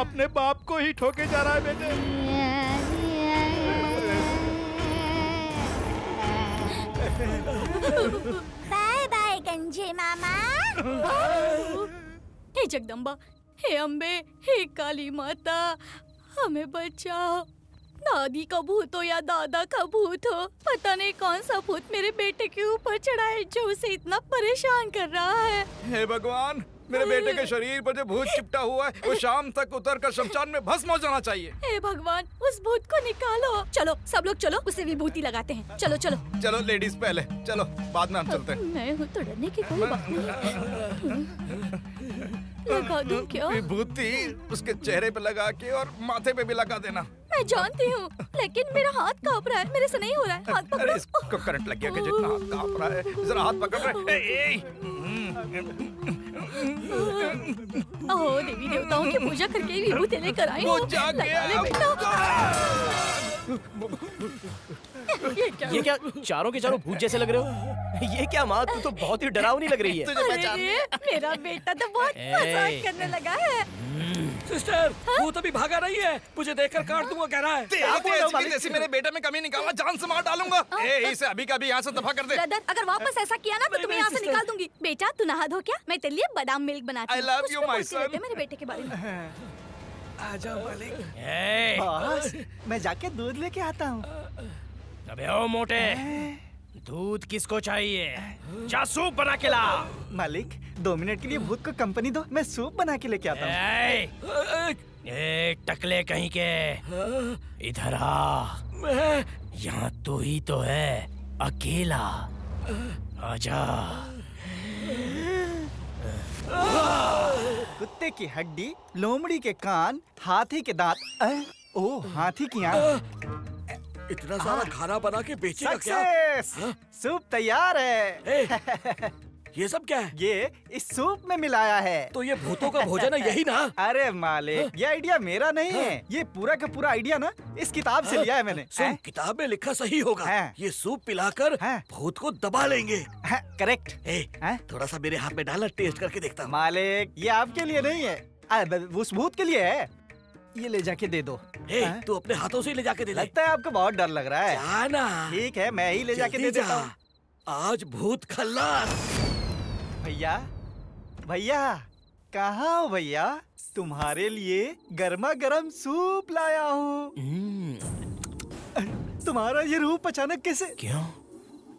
अपने बाप को ही ठोके जा रहा है बेटे।
बाय बाय गंजे मामा। हे जगदम्बा हे अम्बे हे काली माता हमें बचाओ। दादी का भूत हो या दादा का भूत हो पता नहीं कौन सा भूत मेरे बेटे के ऊपर चढ़ा है जो उसे इतना परेशान कर रहा है।
हे भगवान मेरे बेटे के शरीर पर जो भूत चिपटा हुआ है वो शाम तक उतर कर शमशान में भस्म हो जाना चाहिए।
हे भगवान उस भूत को निकालो। चलो सब लोग चलो उसे विभूति लगाते हैं। चलो चलो।
चलो लेडीज़ पहले। चलो बाद में हम चलते हैं।
मैं हूँ तो डरने की कोई बात नहीं। लगा दूँ क्या?
विभूति उसके चेहरे पे लगा के और माथे पे भी लगा देना।
मैं जानती हूँ लेकिन मेरा हाथ काँप रहा है मेरे से नहीं हो रहा है। हाथ
अरे
पकड़ो
इसको करंट लग गया कि जितना हाथ काँप रहा है जरा हाथ पकड़ रहे ए, ए,
ओह देवी देवताओं की पूजा करके ही विभूति लेकर आई
वो
हूँ
जाग
लगा ले बेटा। ये क्या
चारों के चारों भूत जैसे लग रहे हो? ये क्या माँ तू तो बहुत ही डरावनी लग रही है।
अरे रे, मेरा बेटा तो बहुत मज़ाक करने लगा है।
सिस्टर भूत अभी भागा नहीं है। मुझे देखकर काट दूँगा कह रहा है।
तेरी तेज की मेरे बेटे में कमी निकालना जान से मार डालूँगा? ए इसे अभी का अभी यहाँ से दफ़ा कर दे।
ब्रदर अगर वापस ऐसा किया ना तो तुम्हें यहाँ से निकाल दूँगी। बेटा तू नहा धो क्या? मैं तेरे लिए बादाम मिल्क बनाती हूँ। तो
son.
मेरे बेटे के बारे में।
आजा मालिक। मैं जाके दूध लेके आता हूँ।
अबे ओ मोटे। दूध किसको चाहिए? जा सूप बना के ला।
मालिक दो मिनट के लिए भूत को कंपनी दो मैं सूप बना के लेके आता हूँ।
टकले कहीं के। इधर आ। यहाँ तू ही तो है अकेला। आजा।
कुत्ते की हड्डी लोमड़ी के कान हाथी के दांत ओ हाथी की आँख।
इतना सारा खाना बना के बेचेगा क्या?
सूप तैयार है।
ये सब क्या है?
ये इस सूप में मिलाया है।
तो ये भूतों का भोजन है यही ना?
अरे मालिक ये आइडिया मेरा नहीं है। ये पूरा का पूरा आइडिया ना इस किताब से लिया है मैंने।
सुन किताब में लिखा सही होगा। ये सूप पिलाकर भूत को दबा लेंगे।
करेक्ट
ए, थोड़ा सा मेरे हाथ में डाला टेस्ट करके देखता हूँ।
मालिक ये आपके लिए नहीं है। उस भूत के लिए है। ये ले जाके दे दो।
ए, तू अपने हाथों से ही ले जाके दे
लगता है आपको बहुत डर लग रहा है।
जाना
ठीक है मैं ही ले जाके दे देता हूँ।
आज भूत खल्लास।
भैया भैया कहा हो भैया? तुम्हारे लिए गर्मा गर्म सूप लाया हूँ। तुम्हारा ये रूप अचानक कैसे?
क्यों?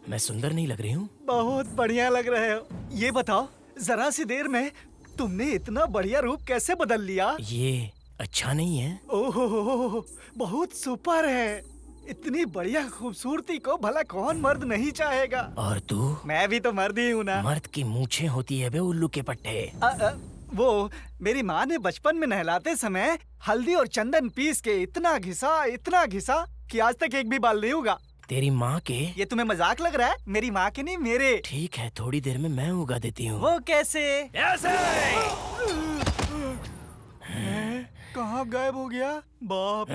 मैं सुंदर नहीं लग रही हूँ।
बहुत बढ़िया लग रहे हो। ये बताओ जरा सी देर में तुमने इतना बढ़िया रूप कैसे बदल लिया?
ये अच्छा नहीं है।
ओहो बहुत सुपर है। इतनी बढ़िया खूबसूरती को भला कौन मर्द नहीं चाहेगा?
और तू?
मैं भी तो मर्द ही हूँ ना।
मर्द की मूछें होती है बे उल्लू के पट्टे।
वो मेरी माँ ने बचपन में नहलाते समय हल्दी और चंदन पीस के इतना घिसा इतना घिसा कि आज तक एक भी बाल नहीं होगा
तेरी माँ के?
ये तुम्हें मज़ाक लग रहा है? मेरी माँ के नहीं मेरे।
ठीक है थोड़ी देर में मैं उगा देती हूँ।
वो कैसे?
ऐसे!
कहाँ गायब हो गया? बाप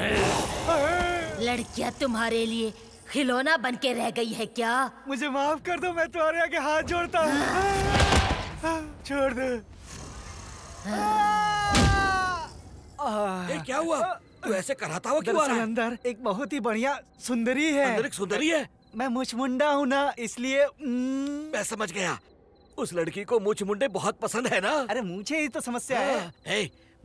लड़कियाँ तुम्हारे लिए खिलौना बन के रह गई है क्या?
मुझे माफ़ कर दो मैं तुम्हारे आगे हाथ जोड़ता हूँ। छोड़ दो।
ए, क्या हुआ? तू ऐसे कराता हुआ क्यों आ रहा है?
अंदर एक बहुत ही बढ़िया सुंदरी है।
अंदर एक सुंदरी है?
मैं मुचमुंडा हूँ ना इसलिए
मैं समझ गया। उस लड़की को मुछ मुंडे बहुत पसंद है ना?
अरे मुझे ही तो समस्या है।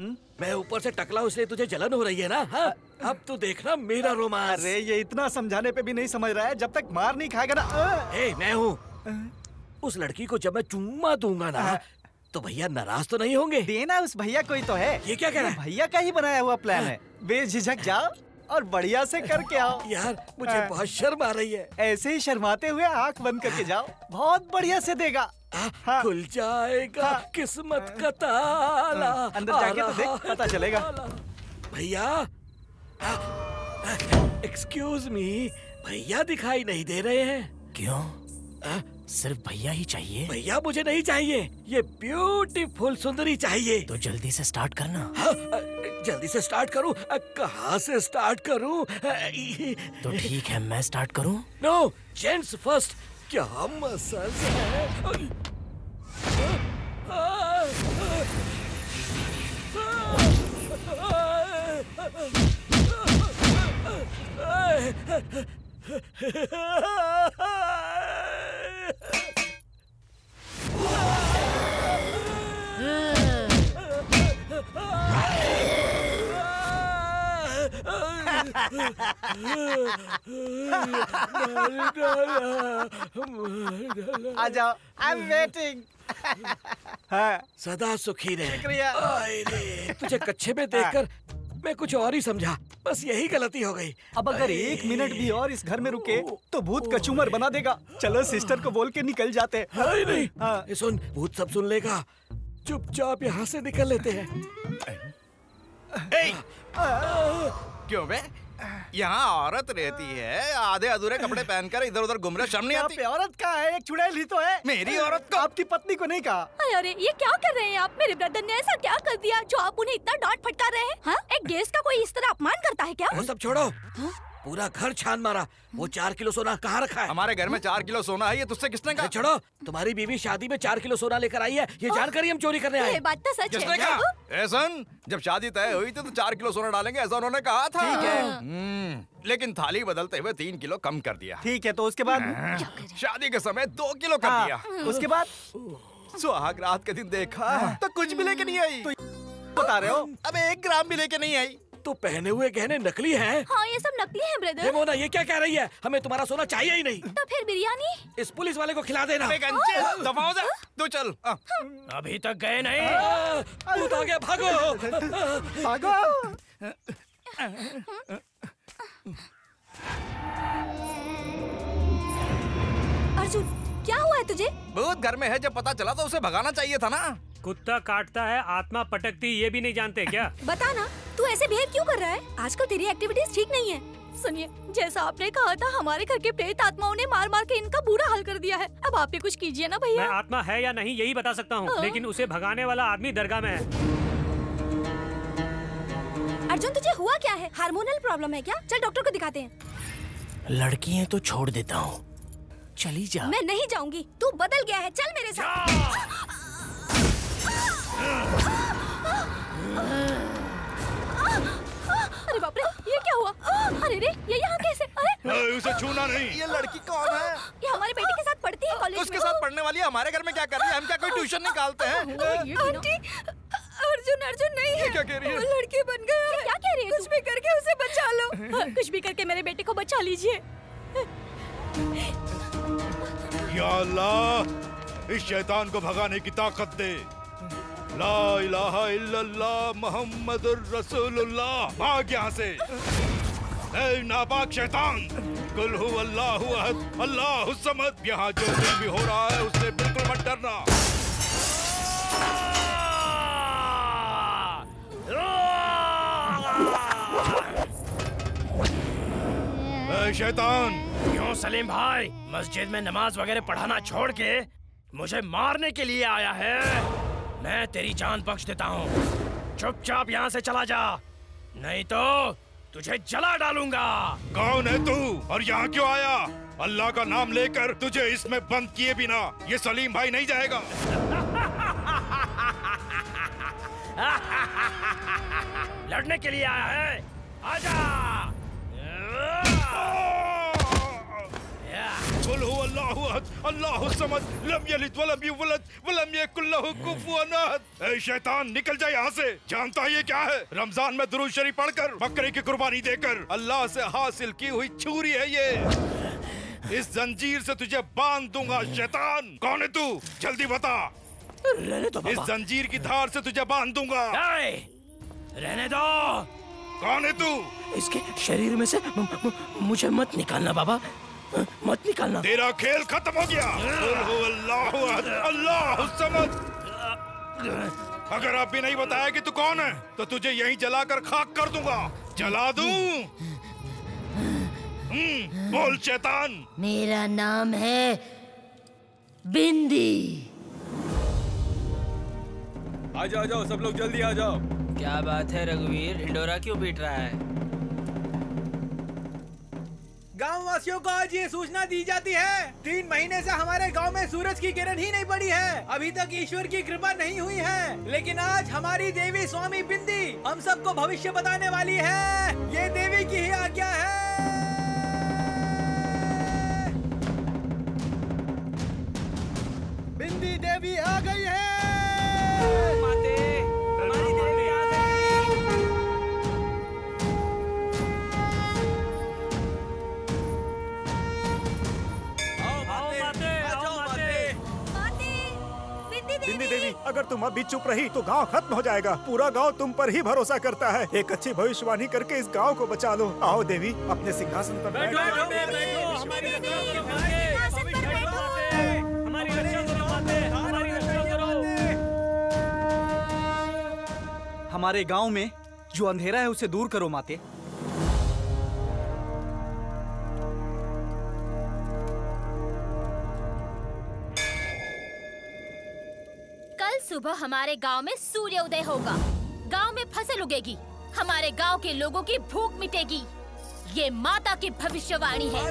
हाँ, मैं ऊपर से टकला हूँ इसलिए तुझे जलन हो रही है ना? हा? अब तू देखना मेरा रोमांस।
अरे ये इतना समझाने पे भी नहीं समझ रहा है जब तक मार नहीं खाएगा ना
ए, मैं हूँ। उस लड़की को जब मैं चुम्मा दूँगा ना तो भैया नाराज़ तो नहीं होंगे?
देना उस भैया कोई तो है।
ये क्या कह रहा है?
भैया का ही बनाया हुआ प्लान है। बेझिझक जाओ। और बढ़िया से करके आओ।
यार मुझे
हाँ।
बहुत शर्म आ रही है।
ऐसे ही शर्माते हुए आँख बंद करके जाओ। बहुत बढ़िया से देगा। हाँ।
खुल जाएगा किस्मत का ताला।
अंदर जाके तो देख, पता चलेगा।
भैया एक्सक्यूज मी भैया दिखाई नहीं दे रहे हैं।
क्यों? सिर्फ़ भैया ही चाहिए
भैया मुझे नहीं चाहिए ये ब्यूटीफुल सुंदरी चाहिए
तो जल्दी से स्टार्ट करना
हाँ, जल्दी से स्टार्ट करूँ अ, कहाँ से स्टार्ट करूँ
तो ठीक है मैं स्टार्ट करूँ
नो जेंट्स फ़र्स्ट क्या मसाज है
आ जाओ। आई एम वेटिंग हाँ।
सदा सुखी रहे।
शुक्रिया।
तुझे कच्छे में देखकर मैं कुछ और ही समझा। बस यही गलती हो गई।
अब अगर एक मिनट भी और इस घर में रुके तो भूत कचूमर बना देगा। चलो सिस्टर को बोल के निकल जाते हैं।
नहीं नहीं।
हाँ।
सुन भूत सब सुन लेगा। चुपचाप यहाँ से निकल लेते हैं।
क्यों बे? यहाँ औरत रहती है आधे अधूरे कपड़े पहनकर इधर उधर घूम रहे शर्म नहीं आती?
औरत का है? एक चुड़ैल ही तो है।
मेरी औरत को?
आपकी पत्नी को नहीं कहा।
अरे अरे ये क्या कर रहे हैं आप? मेरे ब्रदर ने ऐसा क्या कर दिया जो आप उन्हें इतना डांट फटकार रहे हैं? हाँ? एक गेस्ट का कोई इस तरह अपमान करता है क्या?
वो सब छोड़ो। पूरा घर छान मारा। वो चार किलो सोना कहाँ रखा है?
हमारे घर में चार किलो सोना है ये तुझसे किसने कहा?
छोड़ो तुम्हारी बीवी शादी में चार किलो सोना लेकर आई है ये जानकर ही हम चोरी करने आए
ये बात तो सच
किसने
है
कहा? ए जब शादी तय हुई थी तो चार किलो सोना डालेंगे ऐसा उन्होंने कहा था।
ठीक है।
हम्म, लेकिन थाली बदलते हुए तीन किलो कम कर दिया।
ठीक है तो उसके बाद?
शादी के समय दो किलो कर
हाँ,
दिया।
उसके बाद?
सुहाग रात के दिन देखा तो कुछ भी लेके नहीं आई।
बता रहे हो?
अब एक ग्राम भी लेके नहीं आई।
तो पहने हुए गहने नकली हैं।
हाँ ये सब नकली है
हे
ब्रदर
मोना ये क्या कह रही है? हमें तुम्हारा सोना चाहिए ही नहीं।
तो फिर बिरयानी?
इस पुलिस वाले को खिला देना।
दफ़ा जा तू चल।
अभी तक गए नहीं।
आ, भूत आ गया भागो।
भागो।
अर्जुन क्या हुआ है तुझे?
भूत घर में है जब पता चला तो उसे भगाना चाहिए था ना।
कुत्ता काटता है आत्मा पटकती ये भी नहीं जानते क्या?
बता ना तू ऐसे बिहेव क्यों कर रहा है? आजकल तेरी एक्टिविटीज़ ठीक नहीं है। सुनिए जैसा आपने कहा था हमारे घर के प्रेत आत्माओं ने मार मार के इनका बुरा हाल कर दिया है। अब आप भी कुछ कीजिए ना
मैं
भैया
आत्मा है या नहीं यही बता सकता हूँ
हाँ।
लेकिन उसे भगाने वाला आदमी दरगाह में है।
अर्जुन तुझे हुआ क्या है? हार्मोनल प्रॉब्लम है क्या? चल डॉक्टर को दिखाते हैं।
लड़की है तो छोड़ देता हूँ। चली जा।
मैं नहीं जाऊँगी। तू बदल गया है। चल मेरे साथ। अरे बाप रे ये क्या हुआ? अरे रे ये यहाँ कैसे? अरे।
उसे छूना नहीं। ये लड़की कौन है?
ये हमारे बेटे के साथ पढ़ती है कॉलेज
उसके साथ पढ़ने वाली है। हमारे घर में क्या कर रही है? हम क्या कोई ट्यूशन निकालते हैं?
आंटी अर्जुन अर्जुन नहीं है।
क्या कह रही है?
वो लड़की बन गया है।
क्या कह रही है
कुछ भी करके उसे बचा लो। हाँ, कुछ भी करके मेरे बेटे को बचा लीजिए।
अल्लाह, इस शैतान को भगाने की ताकत दे। ला इलाहा इल्लल्लाह मोहम्मदुर रसूलुल्लाह, भाग यहाँ से। नापाक शैतान, कुल हु अल्लाह अहद, अल्लाहु समद, यहाँ जो कुछ भी हो रहा है उससे बिल्कुल मत डरना। शैतान।
क्यों सलीम भाई? मस्जिद में नमाज़ वगैरह पढ़ाना छोड़ के मुझे मारने के लिए आया है। मैं तेरी जान बख्श देता हूँ। चुपचाप यहाँ से चला जा। नहीं तो तुझे जला डालूँगा।
कौन है तू? और यहाँ क्यों आया? अल्लाह का नाम लेकर तुझे इसमें बंद किए बिना ये सलीम भाई नहीं जाएगा।
लड़ने के लिए आया है। आजा!
कुल हु अल्लाहु अहद अल्लाहु समद लम यलिद वलम यूलद वलम यकुल लहु कुफुवन अहद ए शैतान निकल जा यहाँ से जानता है ये क्या है रमज़ान में दुरूद शरीफ पढ़कर बकरे की कुर्बानी देकर अल्लाह से हासिल की हुई छुरी है ये इस जंजीर से तुझे बाँध दूँगा शैतान कौन है तू जल्दी बता
रहने दो
इस जंजीर की धार से तुझे बाँध दूँगा
रहने दो
कौन है तू
इसके शरीर में से मुझे मत निकालना बाबा मत निकालना।
तेरा खेल खत्म हो गया। अल्लाह हु अल्लाहु समद अगर आप भी नहीं बताया कि तू कौन है तो तुझे यहीं जलाकर खाक कर दूँगा। जला दूँ। हम्म, बोल शैतान।
मेरा नाम है बिंदी।
आ जाओ आ जाओ सब लोग जल्दी आ जाओ।
क्या बात है रघुवीर? ढिंडोरा क्यों पीट रहा है?
गाँव वासियों को आज ये सूचना दी जाती है। तीन महीने से हमारे गाँव में सूरज की किरण ही नहीं पड़ी है। अभी तक ईश्वर की कृपा नहीं हुई है। लेकिन आज हमारी देवी स्वामी बिंदी हम सबको भविष्य बताने वाली है। ये देवी की ही आज्ञा है।
बिंदी देवी आ गई है।
अगर तुम अभी चुप रही तो गाँव खत्म हो जाएगा। पूरा गाँव तुम पर ही भरोसा करता है। एक अच्छी भविष्यवाणी करके इस गाँव को बचा लो। आओ देवी अपने सिंहासन पर
बैठो। हमारे
गाँव में जो अंधेरा है उसे दूर करो माते।
सुबह हमारे गाँव में सूर्य उदय होगा। गाँव में फ़सल उगेगी। हमारे गाँव के लोगों की भूख मिटेगी। ये माता की भविष्यवाणी है।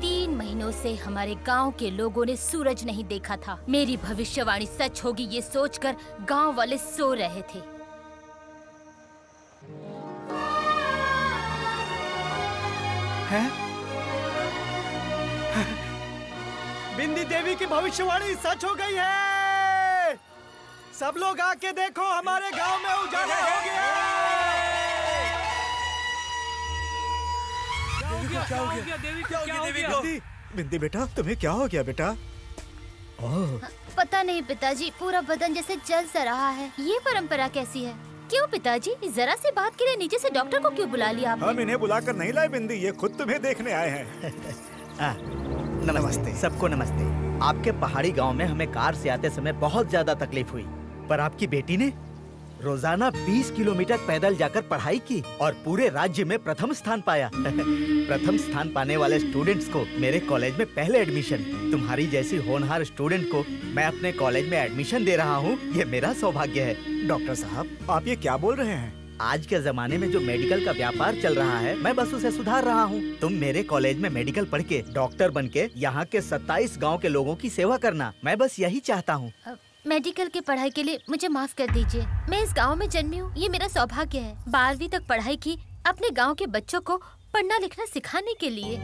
तीन महीनों से हमारे गाँव के लोगों ने सूरज नहीं देखा था। मेरी भविष्यवाणी सच होगी ये सोचकर गाँव वाले सो रहे थे।
हैं? बिंदी देवी की भविष्यवाणी सच हो गई है। सब लोग आके देखो हमारे गाँव में उजाला हो गया।
क्या हो गया देवी क्या हो गया
बिंदी बिंदी बेटा तुम्हें क्या हो गया बेटा?
पता नहीं पिताजी पूरा बदन जैसे जल सा रहा है। ये परंपरा कैसी है? क्यों पिताजी जरा सी बात के लिए नीचे से डॉक्टर को क्यों बुला लिया आपने?
हम इन्हें बुलाकर नहीं लाए बिंदी ये खुद तुम्हें देखने आए हैं।
आ, नमस्ते। सबको नमस्ते। आपके पहाड़ी गाँव में हमें कार से आते समय बहुत ज़्यादा तकलीफ़ हुई। पर आपकी बेटी ने रोज़ाना 20 किलोमीटर पैदल जाकर पढ़ाई की और पूरे राज्य में प्रथम स्थान पाया। प्रथम स्थान पाने वाले स्टूडेंट्स को मेरे कॉलेज में पहले एडमिशन तुम्हारी जैसी होनहार स्टूडेंट को मैं अपने कॉलेज में एडमिशन दे रहा हूँ, ये मेरा सौभाग्य है।
डॉक्टर साहब, आप ये क्या बोल रहे हैं?
आज के जमाने में जो मेडिकल का व्यापार चल रहा है मैं बस उसे सुधार रहा हूँ। तुम मेरे कॉलेज में मेडिकल पढ़ के डॉक्टर बन के यहाँ के सत्ताईस गाँव के लोगों की सेवा करना मैं बस यही चाहता हूँ।
मेडिकल की पढ़ाई के लिए मुझे माफ़ कर दीजिए। मैं इस गाँव में जन्मी हूँ ये मेरा सौभाग्य है। बारहवीं तक पढ़ाई की अपने गाँव के बच्चों को पढ़ना लिखना सिखाने के लिए।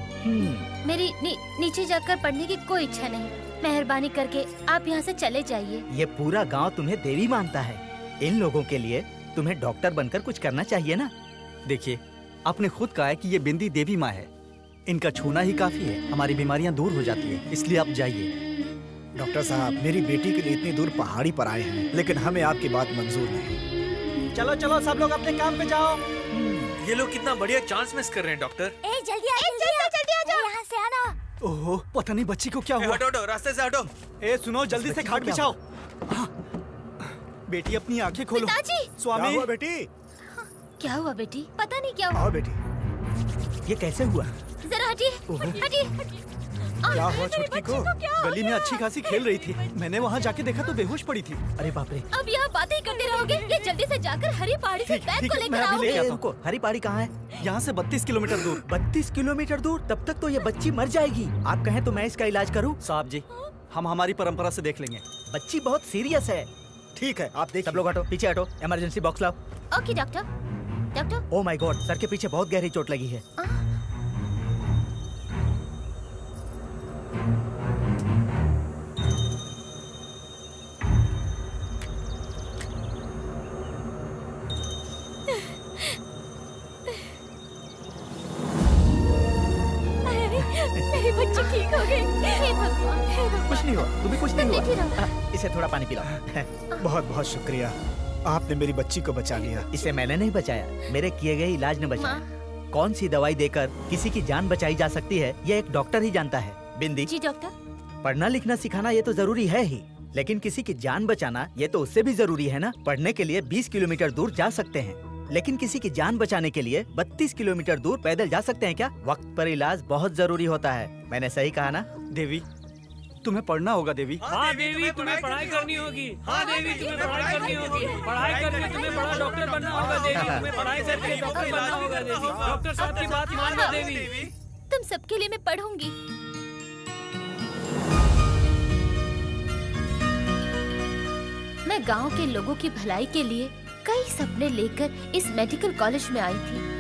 मेरी नी, नीचे जाकर पढ़ने की कोई इच्छा नहीं। मेहरबानी करके आप यहाँ से चले जाइए।
ये पूरा गाँव तुम्हें देवी मानता है। इन लोगों के लिए तुम्हें डॉक्टर बनकर कुछ करना चाहिए ना?
देखिए आपने खुद कहा है कि ये बिंदी देवी माँ है। इनका छूना ही काफ़ी है। हमारी बीमारियाँ दूर हो जाती है इसलिए आप जाइए।
डॉक्टर साहब मेरी बेटी के लिए इतनी दूर पहाड़ी पर आए हैं लेकिन हमें आपकी बात मंजूर नहीं।
चलो चलो सब लोग अपने काम पे जाओ।
ये लोग कितना बढ़िया चांस मिस कर रहे हैं डॉक्टर।
ए जल्दी आ जल्दी आ जल्दी आ जाओ। यहाँ से आना।
ओहो पता नहीं बच्ची को क्या हुआ।
हटो हटो रास्ते से हटो।
ए सुनो जल्दी से खाट बिछाओ। बेटी अपनी आँखें खोलो।
पिताजी!
स्वामी।
क्या हुआ बेटी?
क्या हुआ बेटी? पता नहीं क्या हुआ।
आओ बेटी।
ये कैसे हुआ?
जरा हटिए हटिए
क्या हुआ छोटकी को?
क्या
गली में अच्छी खासी खेल रही थी। मैंने वहाँ जाके देखा तो बेहोश पड़ी थी।
अरे बाप रे।
अब यहाँ बातें ही करते रहोगे? ये जल्दी से जाकर हरी पहाड़ी से बैग को लेकर आओगे?
हूँ।
रुको हरी पहाड़ी कहाँ है?
यहाँ से 32 किलोमीटर दूर।
32 किलोमीटर दूर? तब तक तो ये बच्ची मर जाएगी। आप कहें तो मैं इसका इलाज करूँ?
साहब जी हम हमारी परंपरा से देख लेंगे।
बच्ची बहुत सीरियस है।
ठीक है आप
सब लोग हटो पीछे हटो इमरजेंसी बॉक्स लाओ।
Okay doctor doctor
oh my god sir के पीछे बहुत गहरी चोट लगी है। आ?
मेरी बच्ची ठीक हो गई
कुछ नहीं हुआ तुम्हें कुछ नहीं हुआ। इसे थोड़ा पानी पिलाओ।
बहुत बहुत शुक्रिया। आपने मेरी बच्ची को बचा लिया।
इसे मैंने नहीं बचाया मेरे किए गए इलाज ने बचाया। कौन सी दवाई देकर किसी की जान बचाई जा सकती है यह एक डॉक्टर ही जानता है। बिंदी।
जी डॉक्टर।
पढ़ना लिखना सिखाना ये तो ज़रूरी है ही। लेकिन किसी की जान बचाना ये तो उससे भी ज़रूरी है ना? पढ़ने के लिए 20 किलोमीटर दूर जा सकते हैं। लेकिन किसी की जान बचाने के लिए 32 किलोमीटर दूर पैदल जा सकते हैं क्या? वक्त पर इलाज बहुत ज़रूरी होता है। मैंने सही कहा ना?
देवी तुम्हें पढ़ना होगा देवी।
हाँ देवी तुम्हें पढ़ाई करनी होगी। हाँ देवी तुम्हें पढ़ाई करनी होगी। पढ़ाई करके तुम्हें बड़ा डॉक्टर बनना होगा देवी तुम्हें पढ़ाई करके डॉक्टर बनना होगा देवी। डॉक्टर साहब की बात मान लो देवी।
तुम सबके लिए मैं पढ़ूँगी। मैं गाँव के लोगों की भलाई के लिए कई सपने लेकर इस मेडिकल कॉलेज में आई थी।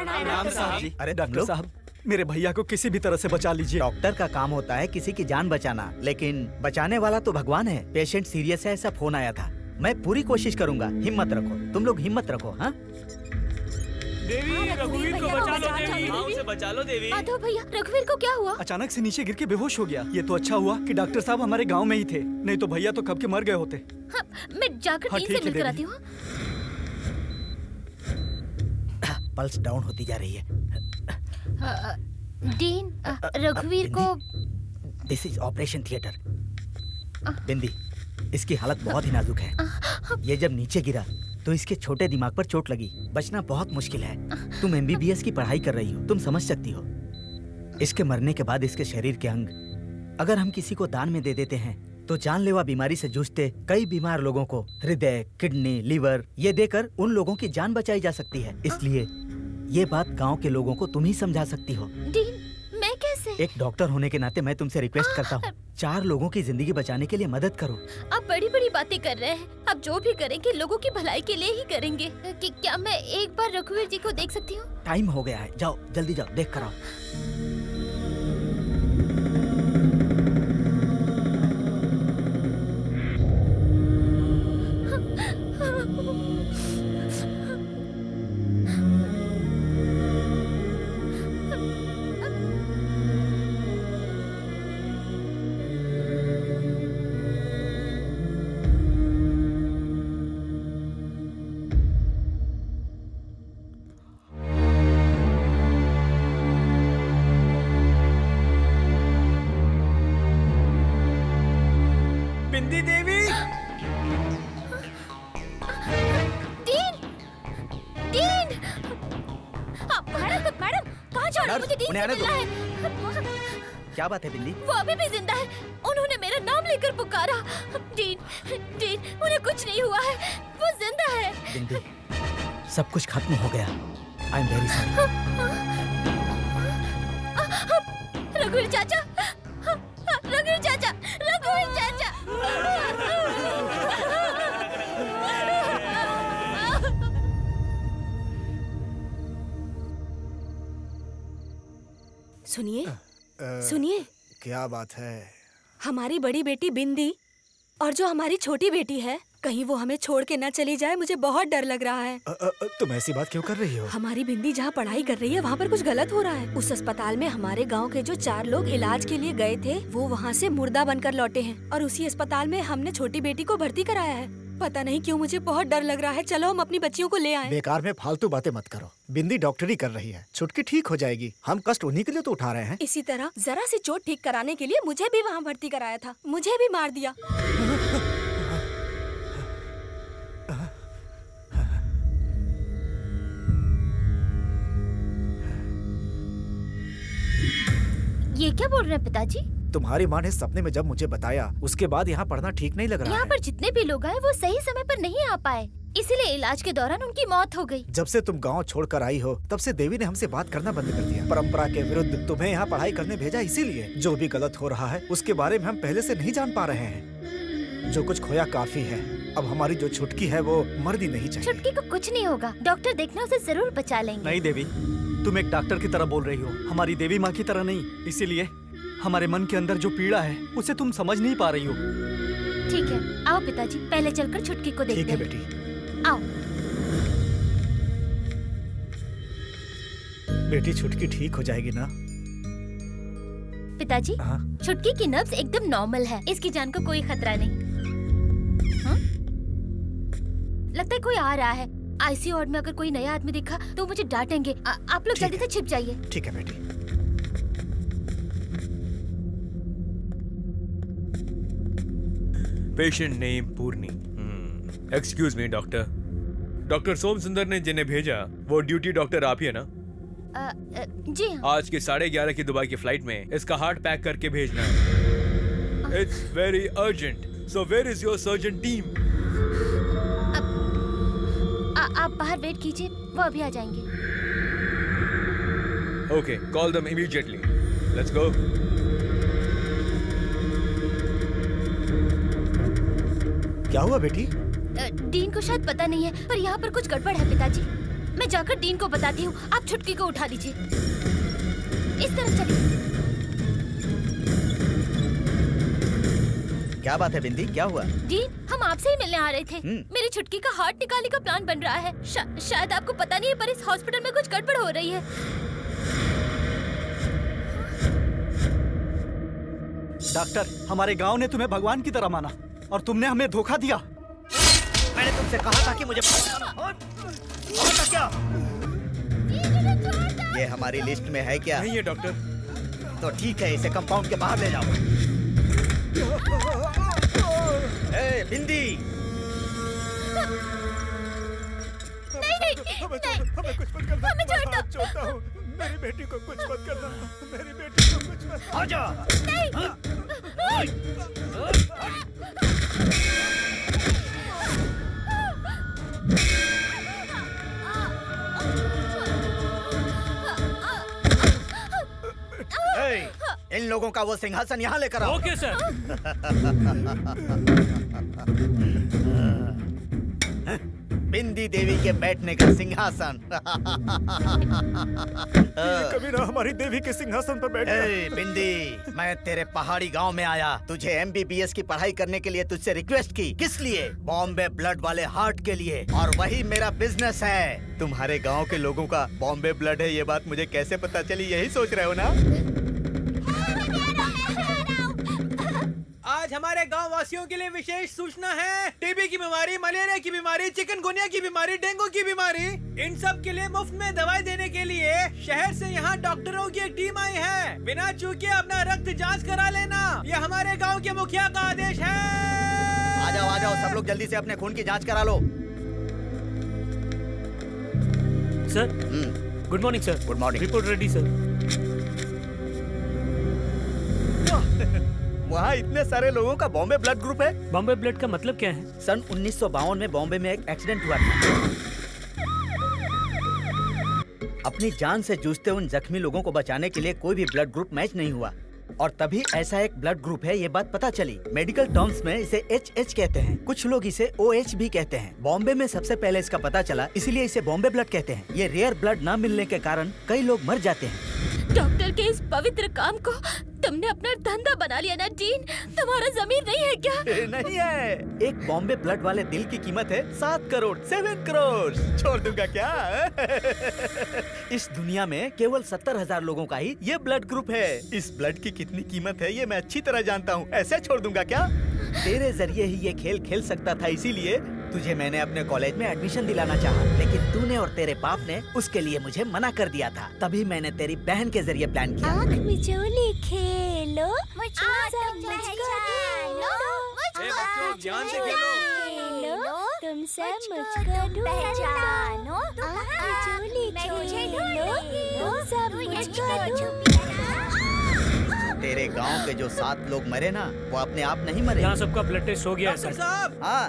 प्रणाम साहब जी।
अरे
डॉक्टर साहब। मेरे भैया को किसी भी तरह से बचा लीजिए।
डॉक्टर का काम होता है किसी की जान बचाना लेकिन बचाने वाला तो भगवान है। पेशेंट सीरियस है ऐसा फ़ोन आया था। मैं पूरी कोशिश करूँगा हिम्मत रखो। तुम लोग हिम्मत रखो हाँ?
देवी रघुवीर को बचा लो देवी।
हाँ उसे बचा लो देवी।
माधव भैया रघुवीर को क्या हुआ?
अचानक से नीचे गिर के बेहोश हो गया। ये तो अच्छा हुआ कि डॉक्टर साहब हमारे गाँव में ही थे। नहीं तो भैया तो कब के मर गए होते।
हाँ, मैं जाकर
हाँ,
से मिलकर आती हूँ।
पल्स डाउन होती जा रही है।
डीन रघुवीर को
this is operation theatre Bindi इसकी हालत बहुत ही नाजुक है। ये जब नीचे गिरा तो इसके छोटे दिमाग पर चोट लगी। बचना बहुत मुश्किल है। तुम एमबीबीएस की पढ़ाई कर रही हो। तुम समझ सकती हो। इसके मरने के बाद इसके शरीर के अंग अगर हम किसी को दान में दे देते हैं तो जानलेवा बीमारी से जूझते कई बीमार लोगों को हृदय किडनी लीवर ये देकर उन लोगों की जान बचाई जा सकती है। इसलिए ये बात गाँव के लोगों को तुम ही समझा सकती हो।
डीन मैं कैसे?
एक डॉक्टर होने के नाते मैं तुमसे रिक्वेस्ट करता हूँ चार लोगों की ज़िंदगी बचाने के लिए मदद करो।
आप बड़ी बड़ी बातें कर रहे हैं। आप जो भी करेंगे लोगों की भलाई के लिए ही करेंगे। कि क्या मैं एक बार रघुवीर जी को देख सकती हूँ?
टाइम हो गया है। जाओ जल्दी जाओ देख कर आओ क्या बात है बिल्ली?
वो अभी भी ज़िंदा है। उन्होंने मेरा नाम लेकर पुकारा। डीन डीन उन्हें कुछ नहीं हुआ है। वो ज़िंदा है।
बिंदी सब कुछ खत्म हो गया। आई एम वेरी सॉरी
रघुवीर चाचा रघुवीर चाचा रघुवीर चाचा।
सुनिए सुनिए।
क्या बात है?
हमारी बड़ी बेटी बिंदी और जो हमारी छोटी बेटी है कहीं वो हमें छोड़ के न चली जाए मुझे बहुत डर लग रहा है।
अ, अ, तुम ऐसी बात क्यों कर रही हो?
हमारी बिंदी जहाँ पढ़ाई कर रही है वहाँ पर कुछ गलत हो रहा है। उस अस्पताल में हमारे गाँव के जो चार लोग इलाज के लिए गए थे वो वहाँ से मुर्दा बनकर लौटे हैं और उसी अस्पताल में हमने छोटी बेटी को भर्ती कराया है। पता नहीं क्यों मुझे बहुत डर लग रहा है। चलो हम अपनी बच्चियों को ले आए।
बेकार में फालतू बातें मत करो। बिंदी डॉक्टरी कर रही है। छुटकी ठीक हो जाएगी। हम कष्ट उन्हीं के लिए तो उठा रहे हैं।
इसी तरह जरा सी चोट ठीक कराने के लिए मुझे भी वहाँ भर्ती कराया था। मुझे भी मार दिया।
ये क्या बोल रहे हैं पिताजी?
तुम्हारी माँ ने सपने में जब मुझे बताया उसके बाद यहाँ पढ़ना ठीक नहीं लग रहा
यहाँ पर जितने भी लोग आए वो सही समय पर नहीं आ पाए। इसीलिए इलाज के दौरान उनकी मौत हो गई।
जब से तुम गाँव छोड़कर आई हो तब से देवी ने हमसे बात करना बंद कर दिया। परंपरा के विरुद्ध तुम्हें यहाँ पढ़ाई करने भेजा इसीलिए। जो भी गलत हो रहा है उसके बारे में हम पहले से नहीं जान पा रहे हैं। जो कुछ खोया काफ़ी है। अब हमारी जो छुटकी है वो मर्दी नहीं चाहिए।
छुटकी को कुछ नहीं होगा। डॉक्टर देखना उसे ज़रूर बचा लेंगे।
नहीं देवी। तुम एक डॉक्टर की तरह बोल रही हो। हमारी देवी माँ की तरह नहीं। इसीलिए हमारे मन के अंदर जो पीड़ा है उसे तुम समझ नहीं पा रही हो।
ठीक है। आओ पिताजी पहले चलकर छुटकी को देखते
ठीक है। बेटी।
आओ।
बेटी छुटकी ठीक हो जाएगी ना?
पिताजी
हाँ?
छुटकी की नब्ज एकदम नॉर्मल है। इसकी जान को कोई खतरा नहीं। हाँ? लगता है कोई आ रहा है। आईसीयू वार्ड में अगर कोई नया आदमी दिखा तो मुझे डांटेंगे। आ, आप लोग जल्दी से छिप जाइए।
ठीक है बेटी।
Patient name Purni excuse me doctor doctor Som Sundar ने जिन्हें भेजा वो ड्यूटी डॉक्टर आप ही है ना?
आ, आ, जी हाँ।
आज के साढ़े ग्यारह की दुबई की फ़्लाइट में इसका हार्ट पैक करके भेजना। है। It's very urgent where is your surgeon team
आ, आप बाहर वेट कीजिए वो अभी आ जाएँगे।
Okay call them immediately let's go
क्या हुआ बेटी?
डीन को शायद पता नहीं है पर यहाँ पर कुछ गड़बड़ है पिताजी। मैं जाकर डीन को बताती हूँ आप छुटकी को उठा लीजिए इस तरफ़ चलिए।
क्या बात है बिंदी? क्या हुआ?
डीन हम आपसे ही मिलने आ रहे थे।
हम्म।
मेरी छुटकी का हार्ट निकालने का प्लान बन रहा है। शा, शायद आपको पता नहीं है पर इस हॉस्पिटल में कुछ गड़बड़ हो रही है।
डॉक्टर हमारे गाँव ने तुम्हें भगवान की तरह माना और तुमने हमें धोखा दिया।
मैंने तुमसे कहा था कि मुझे और क्या? ये हमारी लिस्ट में है क्या?
नहीं है डॉक्टर।
तो ठीक है इसे कंपाउंड के बाहर ले जाओ। ए, बिंदी
नहीं नहीं
हमें छोड़ हमें कुछ मत करना।
हमें छोड़ दो।
छोड़ता हूँ। मेरी बेटी को कुछ मत करना। मेरी बेटी को कुछ मत
आजा इन लोगों का वो सिंहासन यहाँ लेकर आओ।
Okay sir.
बिंदी देवी के बैठने का सिंहासन।
कभी ना हमारी देवी के सिंहासन पर बैठ
ए, बिंदी मैं तेरे पहाड़ी गाँव में आया। तुझे एमबीबीएस की पढ़ाई करने के लिए तुझसे रिक्वेस्ट की। किस लिए? बॉम्बे ब्लड वाले हार्ट के लिए। और वही मेरा बिज़नेस है। तुम्हारे गाँव के लोगों का बॉम्बे ब्लड है ये बात मुझे कैसे पता चली? यही सोच रहे हो ना?
आज हमारे गाँव वासियों के लिए विशेष सूचना है। टीबी की बीमारी मलेरिया की बीमारी चिकनगुनिया की बीमारी डेंगू की बीमारी इन सब के लिए मुफ़्त में दवाई देने के लिए शहर से यहाँ डॉक्टरों की एक टीम आई है। बिना चूके अपना रक्त जाँच करा लेना ये हमारे गाँव के मुखिया का आदेश है।
आ जाओ आ जाओ सब लोग जल्दी से अपने खून की जाँच करा लो।
Sir good morning sir.
Good morning.
Report ready sir.
वहाँ इतने सारे लोगों का बॉम्बे ब्लड ग्रुप है।
बॉम्बे ब्लड का मतलब क्या है?
सन उन्नीस सौ बावन में बॉम्बे में एक एक्सीडेंट हुआ था। अपनी जान से जूझते उन जख्मी लोगों को बचाने के लिए कोई भी ब्लड ग्रुप मैच नहीं हुआ। और तभी ऐसा एक ब्लड ग्रुप है ये बात पता चली। मेडिकल टर्म्स में इसे एच एच कहते हैं। कुछ लोग इसे ओ एच भी कहते हैं। बॉम्बे में सबसे पहले इसका पता चला इसीलिए इसे बॉम्बे ब्लड कहते हैं। ये रेयर ब्लड न मिलने के कारण कई लोग मर जाते हैं।
डॉक्टर के इस पवित्र काम को तुमने अपना धंधा बना लिया ना डीन तुम्हारा ज़मीन नहीं है क्या?
नहीं है। एक बॉम्बे ब्लड वाले दिल की कीमत है सात करोड़, सेवन करोड़। छोड़ दूँगा क्या? इस दुनिया में केवल सत्तर हज़ार लोगों का ही ये ब्लड ग्रुप है। इस ब्लड की कितनी कीमत है ये मैं अच्छी तरह जानता हूँ। ऐसे छोड़ दूँगा क्या? तेरे ज़रिए ही ये खेल खेल सकता था, इसीलिए तुझे मैंने अपने कॉलेज में एडमिशन दिलाना चाहा, लेकिन तूने और तेरे बाप ने उसके लिए मुझे मना कर दिया था। तभी मैंने तेरी बहन के ज़रिए प्लान किया।
आँख मिचोली खेलो मुझको सब मुझको ढूंढो
ए बच्चों ध्यान से खेलो।
खेलो। तुम सब मुझको पहचानो। आँख मिचोली खेलो। तुम सब मुझको
तेरे गाँव के जो सात लोग मरे ना वो अपने आप नहीं मरे।
यहाँ सबका ब्लड टेस्ट हो गया है सर
साहब!
हाँ।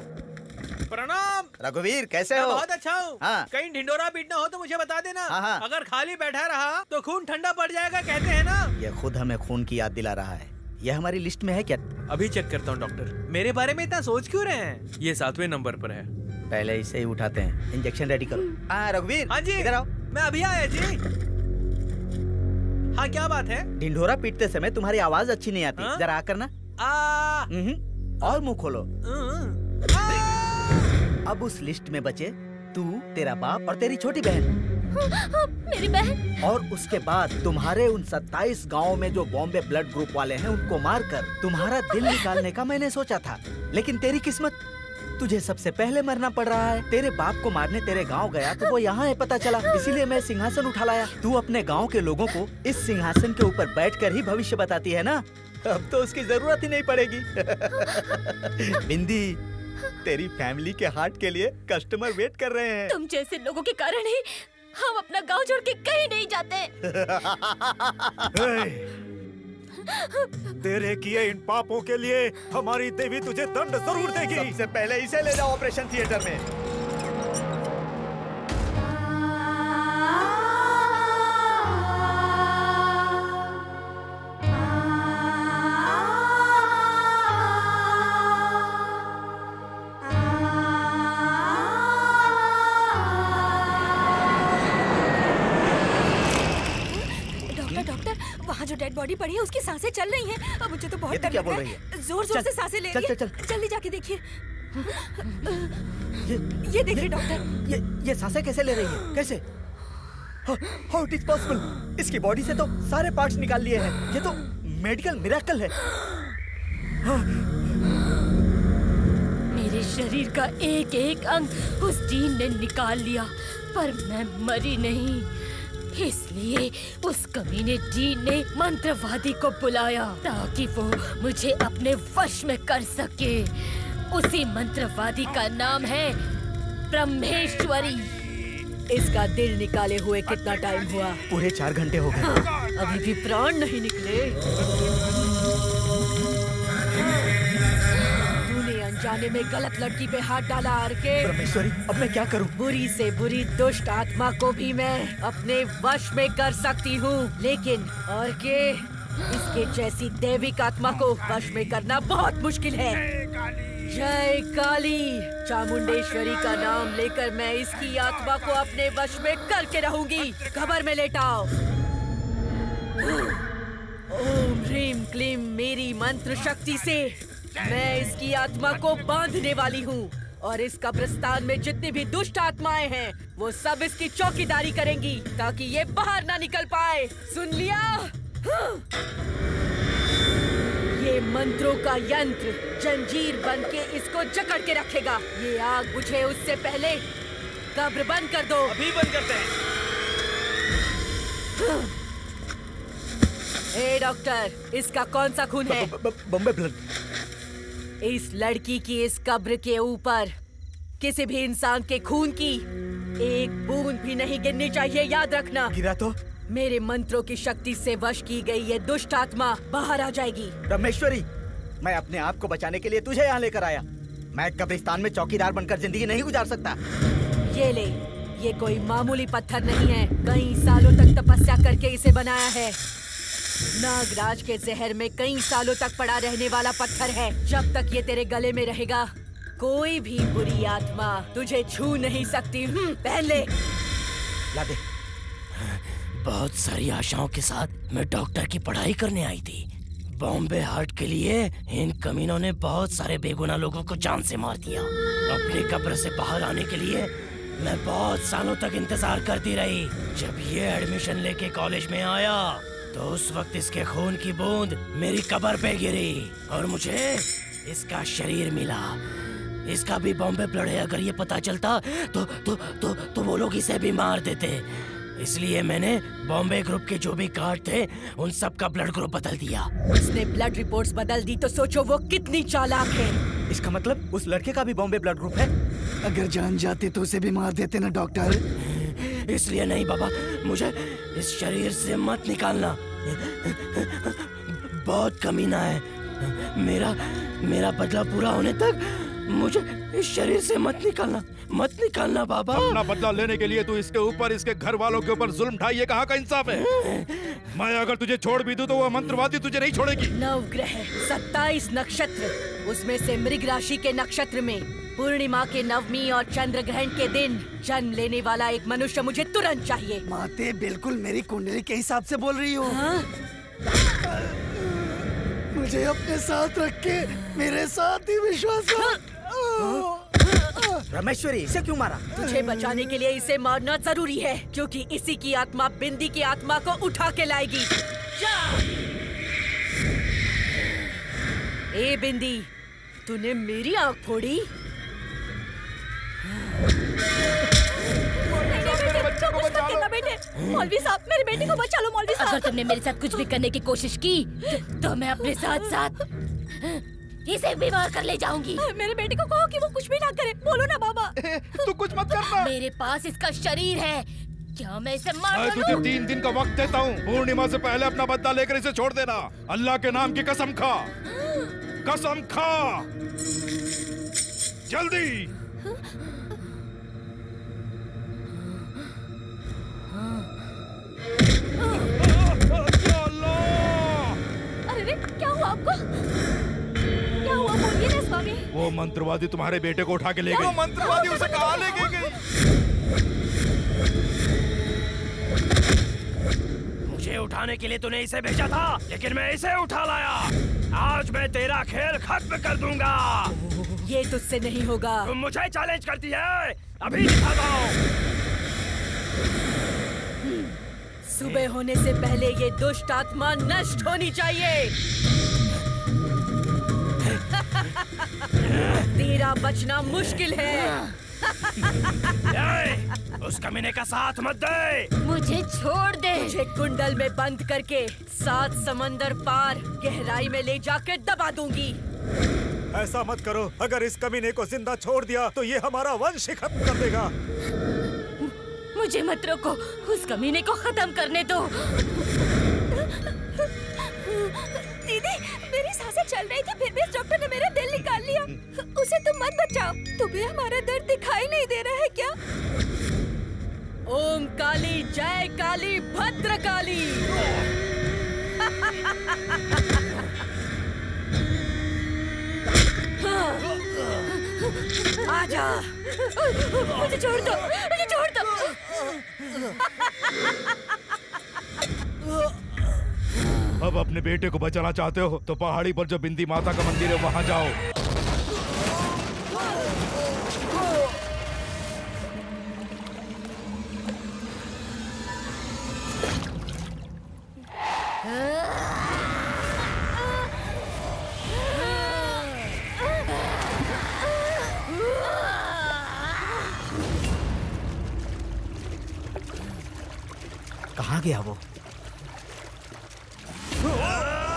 प्रणाम।
रघुवीर कैसे हो?
बहुत अच्छा हूँ।
हाँ।
कहीं ढिंडोरा पीटना हो तो मुझे बता देना।
हाँ, हाँ।
अगर खाली बैठा रहा तो खून ठंडा पड़ जाएगा कहते हैं ना।
ये खुद हमें खून की याद दिला रहा है। ये हमारी लिस्ट में है क्या?
अभी चेक करता हूँ डॉक्टर।
मेरे बारे में इतना सोच क्यों रहे हैं?
ये सातवें नंबर पर है।
पहले इसे ही उठाते हैं। इंजेक्शन रेडी करो। हाँ रघुवीर
हाँ जी।
इधर आओ।
मैं अभी आया जी। हाँ क्या बात है?
ढिंढोरा पीटते समय तुम्हारी आवाज़ अच्छी नहीं आती। जरा आकर ना।
आ।
हम्म, और मुँह खोलो। अब उस लिस्ट में बचे तू तेरा बाप और तेरी छोटी बहन।
मेरी बहन?
और उसके बाद तुम्हारे उन 27 गाँवों में जो बॉम्बे ब्लड ग्रुप वाले हैं उनको मारकर तुम्हारा दिल निकालने का मैंने सोचा था। लेकिन तेरी किस्मत तुझे सबसे पहले मरना पड़ रहा है। तेरे बाप को मारने तेरे गाँव गया तो वो यहाँ है पता चला। इसीलिए मैं सिंहासन उठा लाया। तू अपने गाँव के लोगों को इस सिंहासन के ऊपर बैठकर ही भविष्य बताती है ना? अब तो उसकी ज़रूरत ही नहीं पड़ेगी। बिंदी तेरी फैमिली के हार्ट के लिए कस्टमर वेट कर रहे हैं।
तुम जैसे लोगों के कारण ही हम अपना गाँव छोड़ के कहीं नहीं जाते।
तेरे किए इन पापों के लिए हमारी देवी तुझे दंड ज़रूर देगी।
सबसे पहले इसे ले जाओ ऑपरेशन थिएटर में।
बॉडी पड़ी है उसकी साँसें चल रही हैं। अब मुझे तो बहुत
तो
डर लग रहा है। ज़ोर ज़ोर से साँसें ले रही है
चल, चल।
जल्दी जाके देखिए। ये ये देखिए डॉक्टर।
ये ये साँसें कैसे ले रही है? कैसे? हाउ इट इज़ पॉसिबल इसकी बॉडी से तो सारे पार्ट्स निकाल लिए हैं। ये तो मेडिकल मिराकल है।
मेरे शरीर का एक एक अंग उस डीन ने निकाल लिया पर मैं मरी नहीं। इसलिए उस कमीने डीन ने मंत्रवादी को बुलाया ताकि वो मुझे अपने वश में कर सके। उसी मंत्रवादी का नाम है ब्रह्मेश्वरी।
इसका दिल निकाले हुए कितना टाइम हुआ?
पूरे चार घंटे हो गए।
अभी भी प्राण नहीं निकले। अनजाने में गलत लड़की पे हाथ डाला आर के
परमेश्वरी अब मैं क्या करूँ?
बुरी से बुरी दुष्ट आत्मा को भी मैं अपने वश में कर सकती हूँ। लेकिन और के इसके जैसी दैविक आत्मा को वश में करना बहुत मुश्किल है। जय काली। चामुंडेश्वरी का नाम लेकर मैं इसकी आत्मा को अपने वश में करके रहूँगी। खबर में लेटाओ। ओम ह्रीम क्लीम मेरी मंत्र शक्ति से। मैं इसकी आत्मा को बांधने वाली हूँ। और इस कब्रिस्तान में जितनी भी दुष्ट आत्माएँ हैं वो सब इसकी चौकीदारी करेंगी ताकि ये बाहर ना निकल पाए। सुन लिया? हाँ। ये मंत्रों का यंत्र जंजीर बन के इसको जकड़ के रखेगा। ये आग बुझे उससे पहले कब्र बंद कर दो।
अभी बंद करते हैं।
ए डॉक्टर इसका कौन सा खून है?
बॉम्बे ब्लड।
इस लड़की की इस कब्र के ऊपर किसी भी इंसान के खून की एक बूंद भी नहीं गिरनी चाहिए याद रखना।
गिरा तो।
मेरे मंत्रों की शक्ति से वश की गई ये दुष्ट आत्मा बाहर आ जाएगी।
रमेश्वरी मैं अपने आप को बचाने के लिए तुझे यहाँ लेकर आया। मैं कब्रिस्तान में चौकीदार बनकर ज़िंदगी नहीं गुजार सकता।
ये ले ये कोई मामूली पत्थर नहीं है। कई सालों तक तपस्या करके इसे बनाया है। नागराज के जहर में कई सालों तक पड़ा रहने वाला पत्थर है। जब तक ये तेरे गले में रहेगा कोई भी बुरी आत्मा तुझे छू नहीं सकती। हम्म, पहन ले।
ला दे
बहुत सारी आशाओं के साथ मैं डॉक्टर की पढ़ाई करने आई थी। बॉम्बे हार्ट के लिए इन कमीनों ने बहुत सारे बेगुना लोगों को जान से मार दिया। अपनी कब्र से बाहर आने के लिए मैं बहुत सालों तक इंतज़ार करती रही। जब ये एडमिशन लेके कॉलेज में आया तो उस वक्त इसके खून की बूंद मेरी कबर पे गिरी और मुझे इसका शरीर मिला। इसका भी बॉम्बे ब्लड है अगर ये पता चलता तो तो तो तो वो लोग इसे भी मार देते। इसलिए मैंने बॉम्बे ग्रुप के जो भी कार्ड थे उन सब का ब्लड ग्रुप बदल दिया।
उसने ब्लड रिपोर्ट्स बदल दी तो सोचो वो कितनी चालाक है।
इसका मतलब उस लड़के का भी बॉम्बे ब्लड ग्रुप है?
अगर जान जाते तो उसे भी मार देते ना डॉक्टर
इसलिए नहीं बाबा मुझे इस शरीर से मत निकालना। बहुत कमीना है। मेरा मेरा बदला पूरा होने तक मुझे इस शरीर से मत निकालना मत निकालना बाबा।
अपना बदला लेने के लिए तू इसके ऊपर इसके घर वालों के ऊपर जुल्म ढाई ये कहाँ का इंसाफ है? मैं अगर तुझे छोड़ भी दूँ तो वो मंत्रवादी तुझे नहीं छोड़ेगी।
नवग्रह सत्ताईस नक्षत्र उसमें से मृग राशि के नक्षत्र में पूर्णिमा के नवमी और चंद्र ग्रहण के दिन जन्म लेने वाला एक मनुष्य मुझे तुरंत चाहिए।
माते बिल्कुल मेरी कुंडली के हिसाब से बोल रही हो। मुझे अपने साथ रख के मेरे साथ ही विश्वास
रमेश्वरी इसे क्यों मारा?
तुझे बचाने के लिए इसे मारना ज़रूरी है क्योंकि इसी की आत्मा बिंदी की आत्मा को उठा के लाएगी। जा! ए बिंदी तूने मेरी आँख फोड़ी?
मौलवी साहब मेरे बेटे को बचा लो मौलवी साहब।
अगर तुमने मेरे साथ कुछ भी करने की कोशिश की तो मैं अपने साथ साथ इसे बीमार कर ले जाऊँगी।
मेरे बेटे को कहो कि वो कुछ भी ना करे। बोलो ना बाबा।
तू कुछ मत करना।
मेरे पास इसका शरीर है। क्या मैं इसे मार
मैं तुझे तीन दिन का वक्त देता हूँ। पूर्णिमा से पहले अपना बदला लेकर इसे छोड़ देना। अल्लाह के नाम की कसम खा। कसम खा। जल्दी।
अरे क्या हुआ आपको?
वो मंत्रवादी तुम्हारे बेटे को उठा के ले गई।
वो
मंत्रवादी उसे कहा लेके गई?
मुझे उठाने के लिए तूने इसे भेजा था लेकिन मैं इसे उठा लाया। आज मैं तेरा खेल खत्म कर दूँगा।
ये तुझसे नहीं होगा।
तुम मुझे चैलेंज करती है। अभी दिखाता हूँ
सुबह होने से पहले ये दुष्ट आत्मा नष्ट होनी चाहिए। तेरा बचना मुश्किल है।
उस कमीने का साथ मत दे।
मुझे छोड़ दे।
मुझे कुंडल में बंद करके सात समंदर पार गहराई में ले जाकर दबा दूँगी।
ऐसा मत करो। अगर इस कमीने को ज़िंदा छोड़ दिया तो ये हमारा वंश ही खत्म कर देगा।
मुझे मत रोको। उस कमीने को खत्म करने दो।
दीदी मेरी साँसें चल रही थी फिर भी इस डॉक्टर ने मेरा दिल निकाल लिया। उसे तुम मत बचाओ। तुम्हें हमारा दर्द दिखाई नहीं दे रहा है क्या?
ओम काली जय काली भद्र काली। आजा।
मुझे छोड़ दो मुझे छोड़ दो।
अब अपने बेटे को बचाना चाहते हो तो पहाड़ी पर जो बिंदी माता का मंदिर है, वहाँ जाओ।
कहाँ गया वो?
तेरे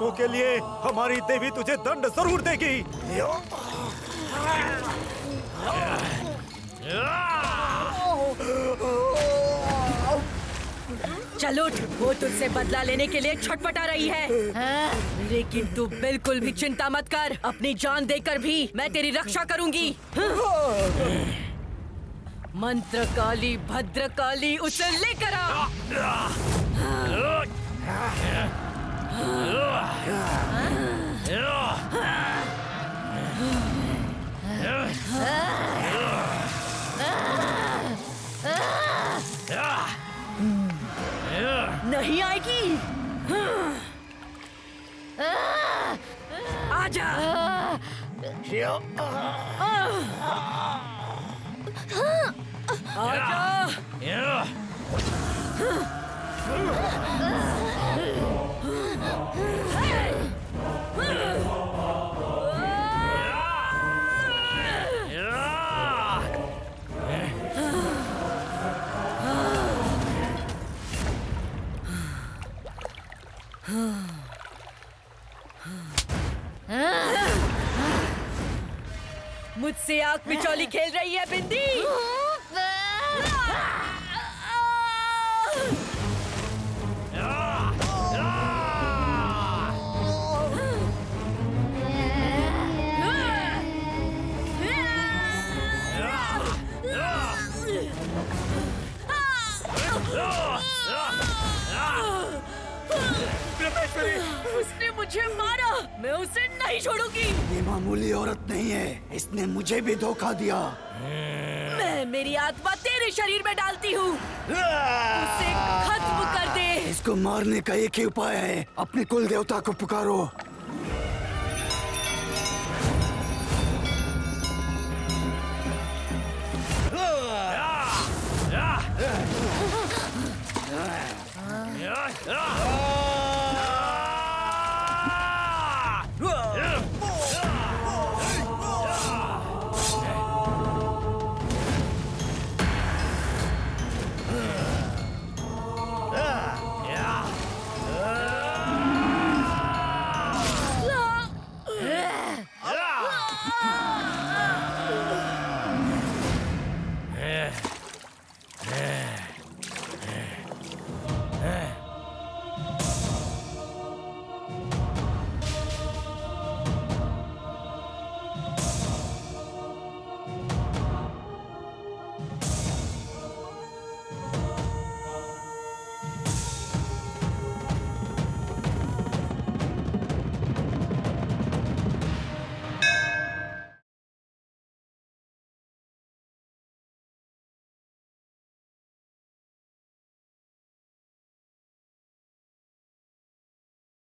पापों के लिए हमारी देवी तुझे दंड ज़रूर देगी।
चलो वो तुझसे बदला लेने के लिए छटपटा रही है। लेकिन तू बिल्कुल भी चिंता मत कर। अपनी जान देकर भी मैं तेरी रक्षा करूँगी। मंत्र काली भद्र काली उसे लेकर आ। नहीं आएगी। आजा। आजा। मुझसे आँख मिचौली खेल रही है बिंदी। मुझे मारा। मैं उसे नहीं छोड़ूँगी।
ये मामूली औरत नहीं है। इसने मुझे भी धोखा दिया।
मैं मेरी आत्मा तेरे शरीर में डालती हूँ। उसे खत्म कर दे।
इसको मारने का एक ही उपाय है। अपने कुल देवता को पुकारो।
Ah!